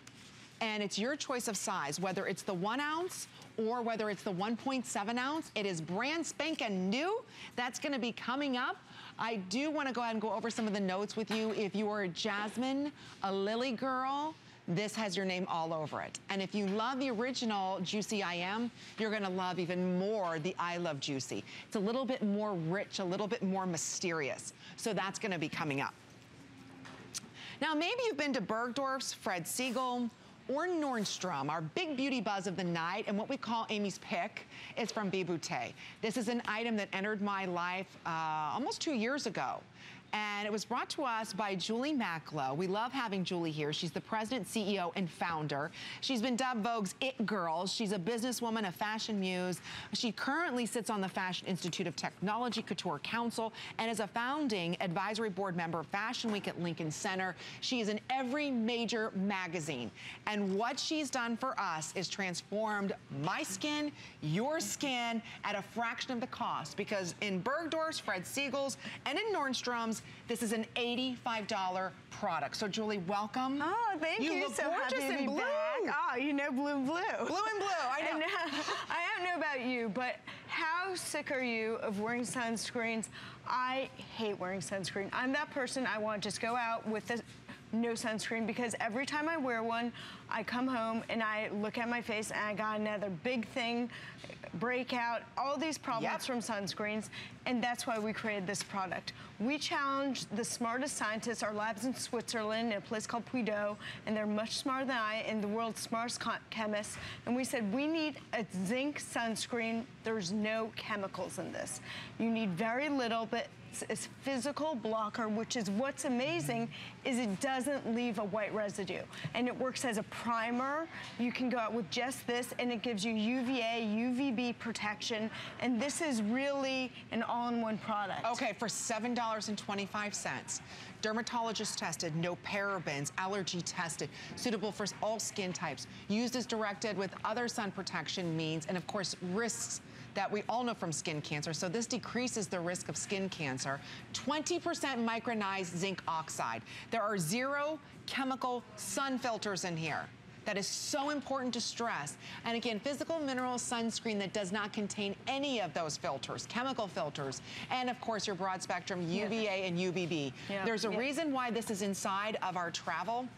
And it's your choice of size, whether it's the one ounce or whether it's the 1.7 ounce. It is brand spanking new. That's gonna be coming up. I do wanna go ahead and go over some of the notes with you. If you are a Jasmine, a Lily girl, this has your name all over it. And if you love the original Juicy I Am, you're gonna love even more the I Love Juicy. It's a little bit more rich, a little bit more mysterious. So that's gonna be coming up. Now, maybe you've been to Bergdorf's, Fred Segal, or Nordstrom, our big beauty buzz of the night, and what we call Amy's Pick is from vbeauté. This is an item that entered my life uh, almost two years ago. And it was brought to us by Julie Macklowe. We love having Julie here. She's the president, CEO, and founder. She's been dubbed Vogue's It Girl. She's a businesswoman, a fashion muse. She currently sits on the Fashion Institute of Technology Couture Council and is a founding advisory board member of Fashion Week at Lincoln Center. She is in every major magazine. And what she's done for us is transformed my skin, your skin, at a fraction of the cost. Because in Bergdorf's, Fred Segal's, and in Nordstrom's, this is an $85 product. So Julie, welcome. Oh, thank you. You look so gorgeous in blue. back. Oh, you know blue, and blue. Blue and blue, I know. I don't know about you, but how sick are you of wearing sunscreens? I hate wearing sunscreen. I'm that person, I want to just go out with the no sunscreen because every time I wear one, I come home and I look at my face and I got another big thing, breakout, all these problems Yep. from sunscreens, and that's why we created this product. We challenged the smartest scientists, our labs in Switzerland, in a place called Puydau, and they're much smarter than I, and the world's smartest chemists. And we said, we need a zinc sunscreen. There's no chemicals in this. You need very little, but it's a physical blocker, which is what's amazing, is it doesn't leave a white residue. And it works as a primer. You can go out with just this, and it gives you UVA, UVB protection. And this is really an all-in-one product. Okay, for $7.25. Dermatologist tested, no parabens, allergy tested, suitable for all skin types, used as directed with other sun protection means, and of course, risks that we all know from skin cancer. So this decreases the risk of skin cancer. 20% micronized zinc oxide. There are zero chemical sun filters in here. That is so important to stress. And again, physical mineral sunscreen that does not contain any of those filters, chemical filters, and of course your broad spectrum UVA and UVB. Yeah. There's a Yeah. reason why this is inside of our travel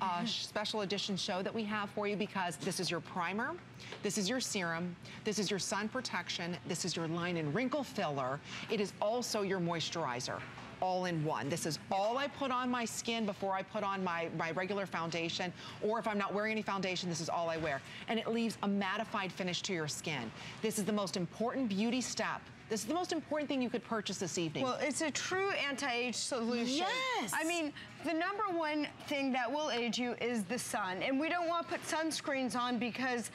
uh, special edition show that we have for you because this is your primer, this is your serum, this is your sun protection, this is your line and wrinkle filler. It is also your moisturizer all in one. This is all I put on my skin before I put on my, my regular foundation, or if I'm not wearing any foundation, this is all I wear. And it leaves a mattified finish to your skin. This is the most important beauty step. This is the most important thing you could purchase this evening. Well, it's a true anti-age solution. Yes. I mean, the number one thing that will age you is the sun. And we don't want to put sunscreens on because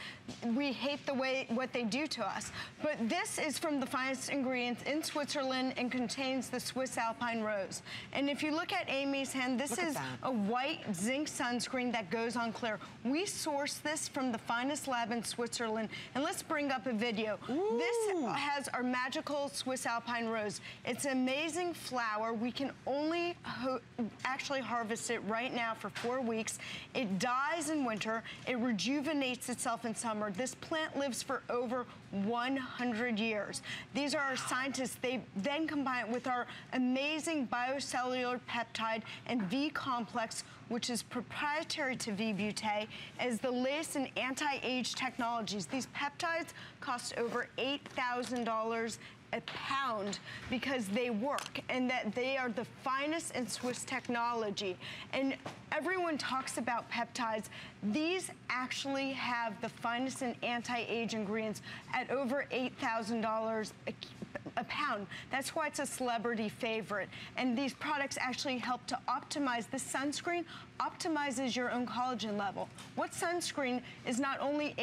we hate the way what they do to us. But this is from the finest ingredients in Switzerland and contains the Swiss Alpine Rose. And if you look at Amy's hand, this Look is a white zinc sunscreen that goes on clear. We source this from the finest lab in Switzerland. And let's bring up a video. This has our magical Swiss Alpine Rose. It's an amazing flower. We can only ho- actually harvest it right now for four weeks. It dies in winter. It rejuvenates itself in summer. This plant lives for over 100 years. These are our scientists. They then combine it with our amazing biocellular peptide and V complex, which is proprietary to vbeauté, as the latest in anti-age technologies. These peptides cost over $8,000 a pound because they work and that they are the finest in Swiss technology. And everyone talks about peptides. These actually have the finest in anti-age ingredients at over $8,000 a pound. That's why it's a celebrity favorite. And these products actually help to optimize the sunscreen, optimizes your own collagen level. What sunscreen is not only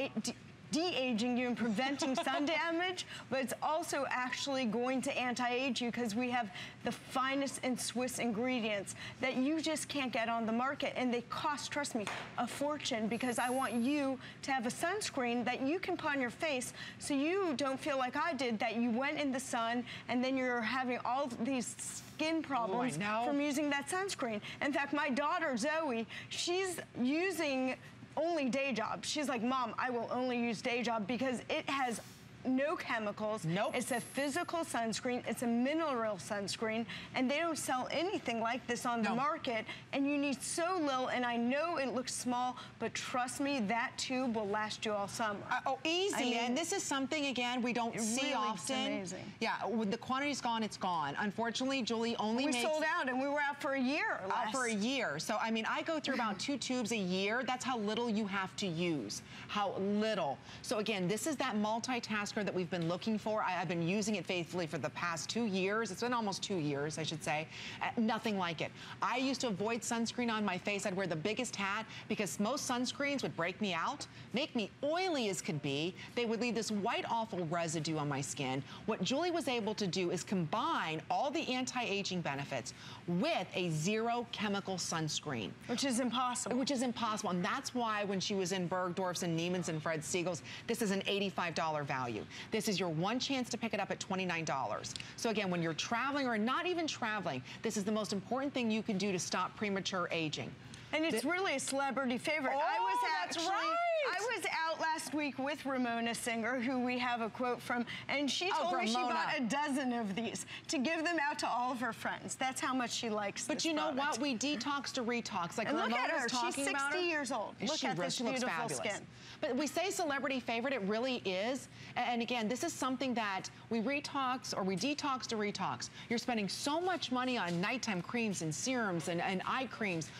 de-aging you and preventing sun damage, but it's also actually going to anti-age you because we have the finest in Swiss ingredients that you just can't get on the market. And they cost, trust me, a fortune because I want you to have a sunscreen that you can put on your face so you don't feel like I did that you went in the sun and then you're having all these skin oh, problems know. from using that sunscreen. In fact, my daughter Zoe, she's using only day job. She's like, Mom, I will only use day job because it has no chemicals. Nope. It's a physical sunscreen. It's a mineral sunscreen, and they don't sell anything like this on the market. And you need so little. And I know it looks small, but trust me, that tube will last you all summer. Uh, oh, easy. I mean, and this is something, again, we don't see really often. amazing. Yeah, when the quantity's gone, it's gone. Unfortunately, Julie only we makes sold out, and we were out for a year. out for a year. So, I mean, I go through about two tubes a year. That's how little you have to use. How little. So, again, this is that multitask that we've been looking for. I, have been using it faithfully for the past two years. It's been almost two years, I should say. Uh, nothing like it. I used to avoid sunscreen on my face. I'd wear the biggest hat because most sunscreens would break me out, make me oily as could be. They would leave this white, awful residue on my skin. What Julie was able to do is combine all the anti-aging benefits with a zero chemical sunscreen. Which is impossible. Which is impossible. And that's why when she was in Bergdorf's and Neiman's and Fred Segal's, this is an $85 value. This is your one chance to pick it up at $29. So again, when you're traveling or not even traveling, this is the most important thing you can do to stop premature aging. And it's really a celebrity favorite. Oh, I was oh, actually, right. I was out last week with Ramona Singer, who we have a quote from, and she oh, told oh, me she bought a dozen of these to give them out to all of her friends. That's how much she likes But you know product. what? We detox to retox. Like and look at her. talking She's 60 her. years old. Look she at this she beautiful fabulous. skin. But we say celebrity favorite, it really is. And again, this is something that we retox or we detox to retox. You're spending so much money on nighttime creams and serums and, and eye creams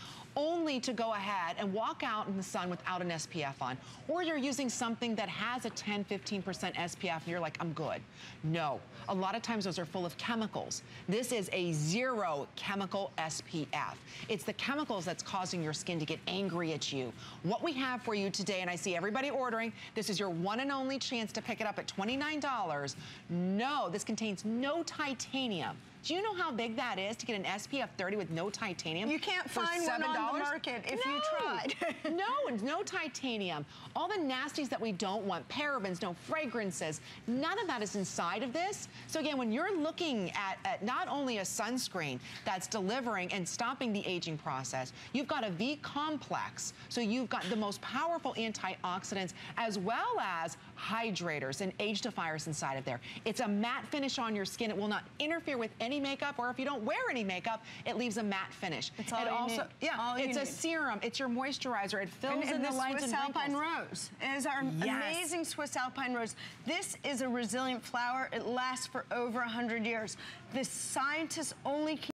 only to go ahead and walk out in the sun without an SPF on. Or you're using something that has a 10, 15% SPF and you're like, I'm good. No, a lot of times those are full of chemicals. This is a zero chemical SPF. It's the chemicals that's causing your skin to get angry at you. What we have for you today, and I see everybody ordering, this is your one and only chance to pick it up at $29. No, this contains no titanium. Do you know how big that is to get an SPF 30 with no titanium? You can't find one on the market if no. you tried. no, no titanium. All the nasties that we don't want, parabens, no fragrances, none of that is inside of this. So again, when you're looking at, at not only a sunscreen that's delivering and stopping the aging process, you've got a V complex. So you've got the most powerful antioxidants as well as hydrators and age defiers inside of there. It's a matte finish on your skin. It will not interfere with any makeup, or if you don't wear any makeup, it leaves a matte finish. It's all it you also, need. yeah, all it's a need. serum. It's your moisturizer. It fills and, in and the lines Swiss and Alpine. Rose is our Yes. amazing Swiss Alpine Rose. This is a resilient flower. It lasts for over 100 years. The scientists only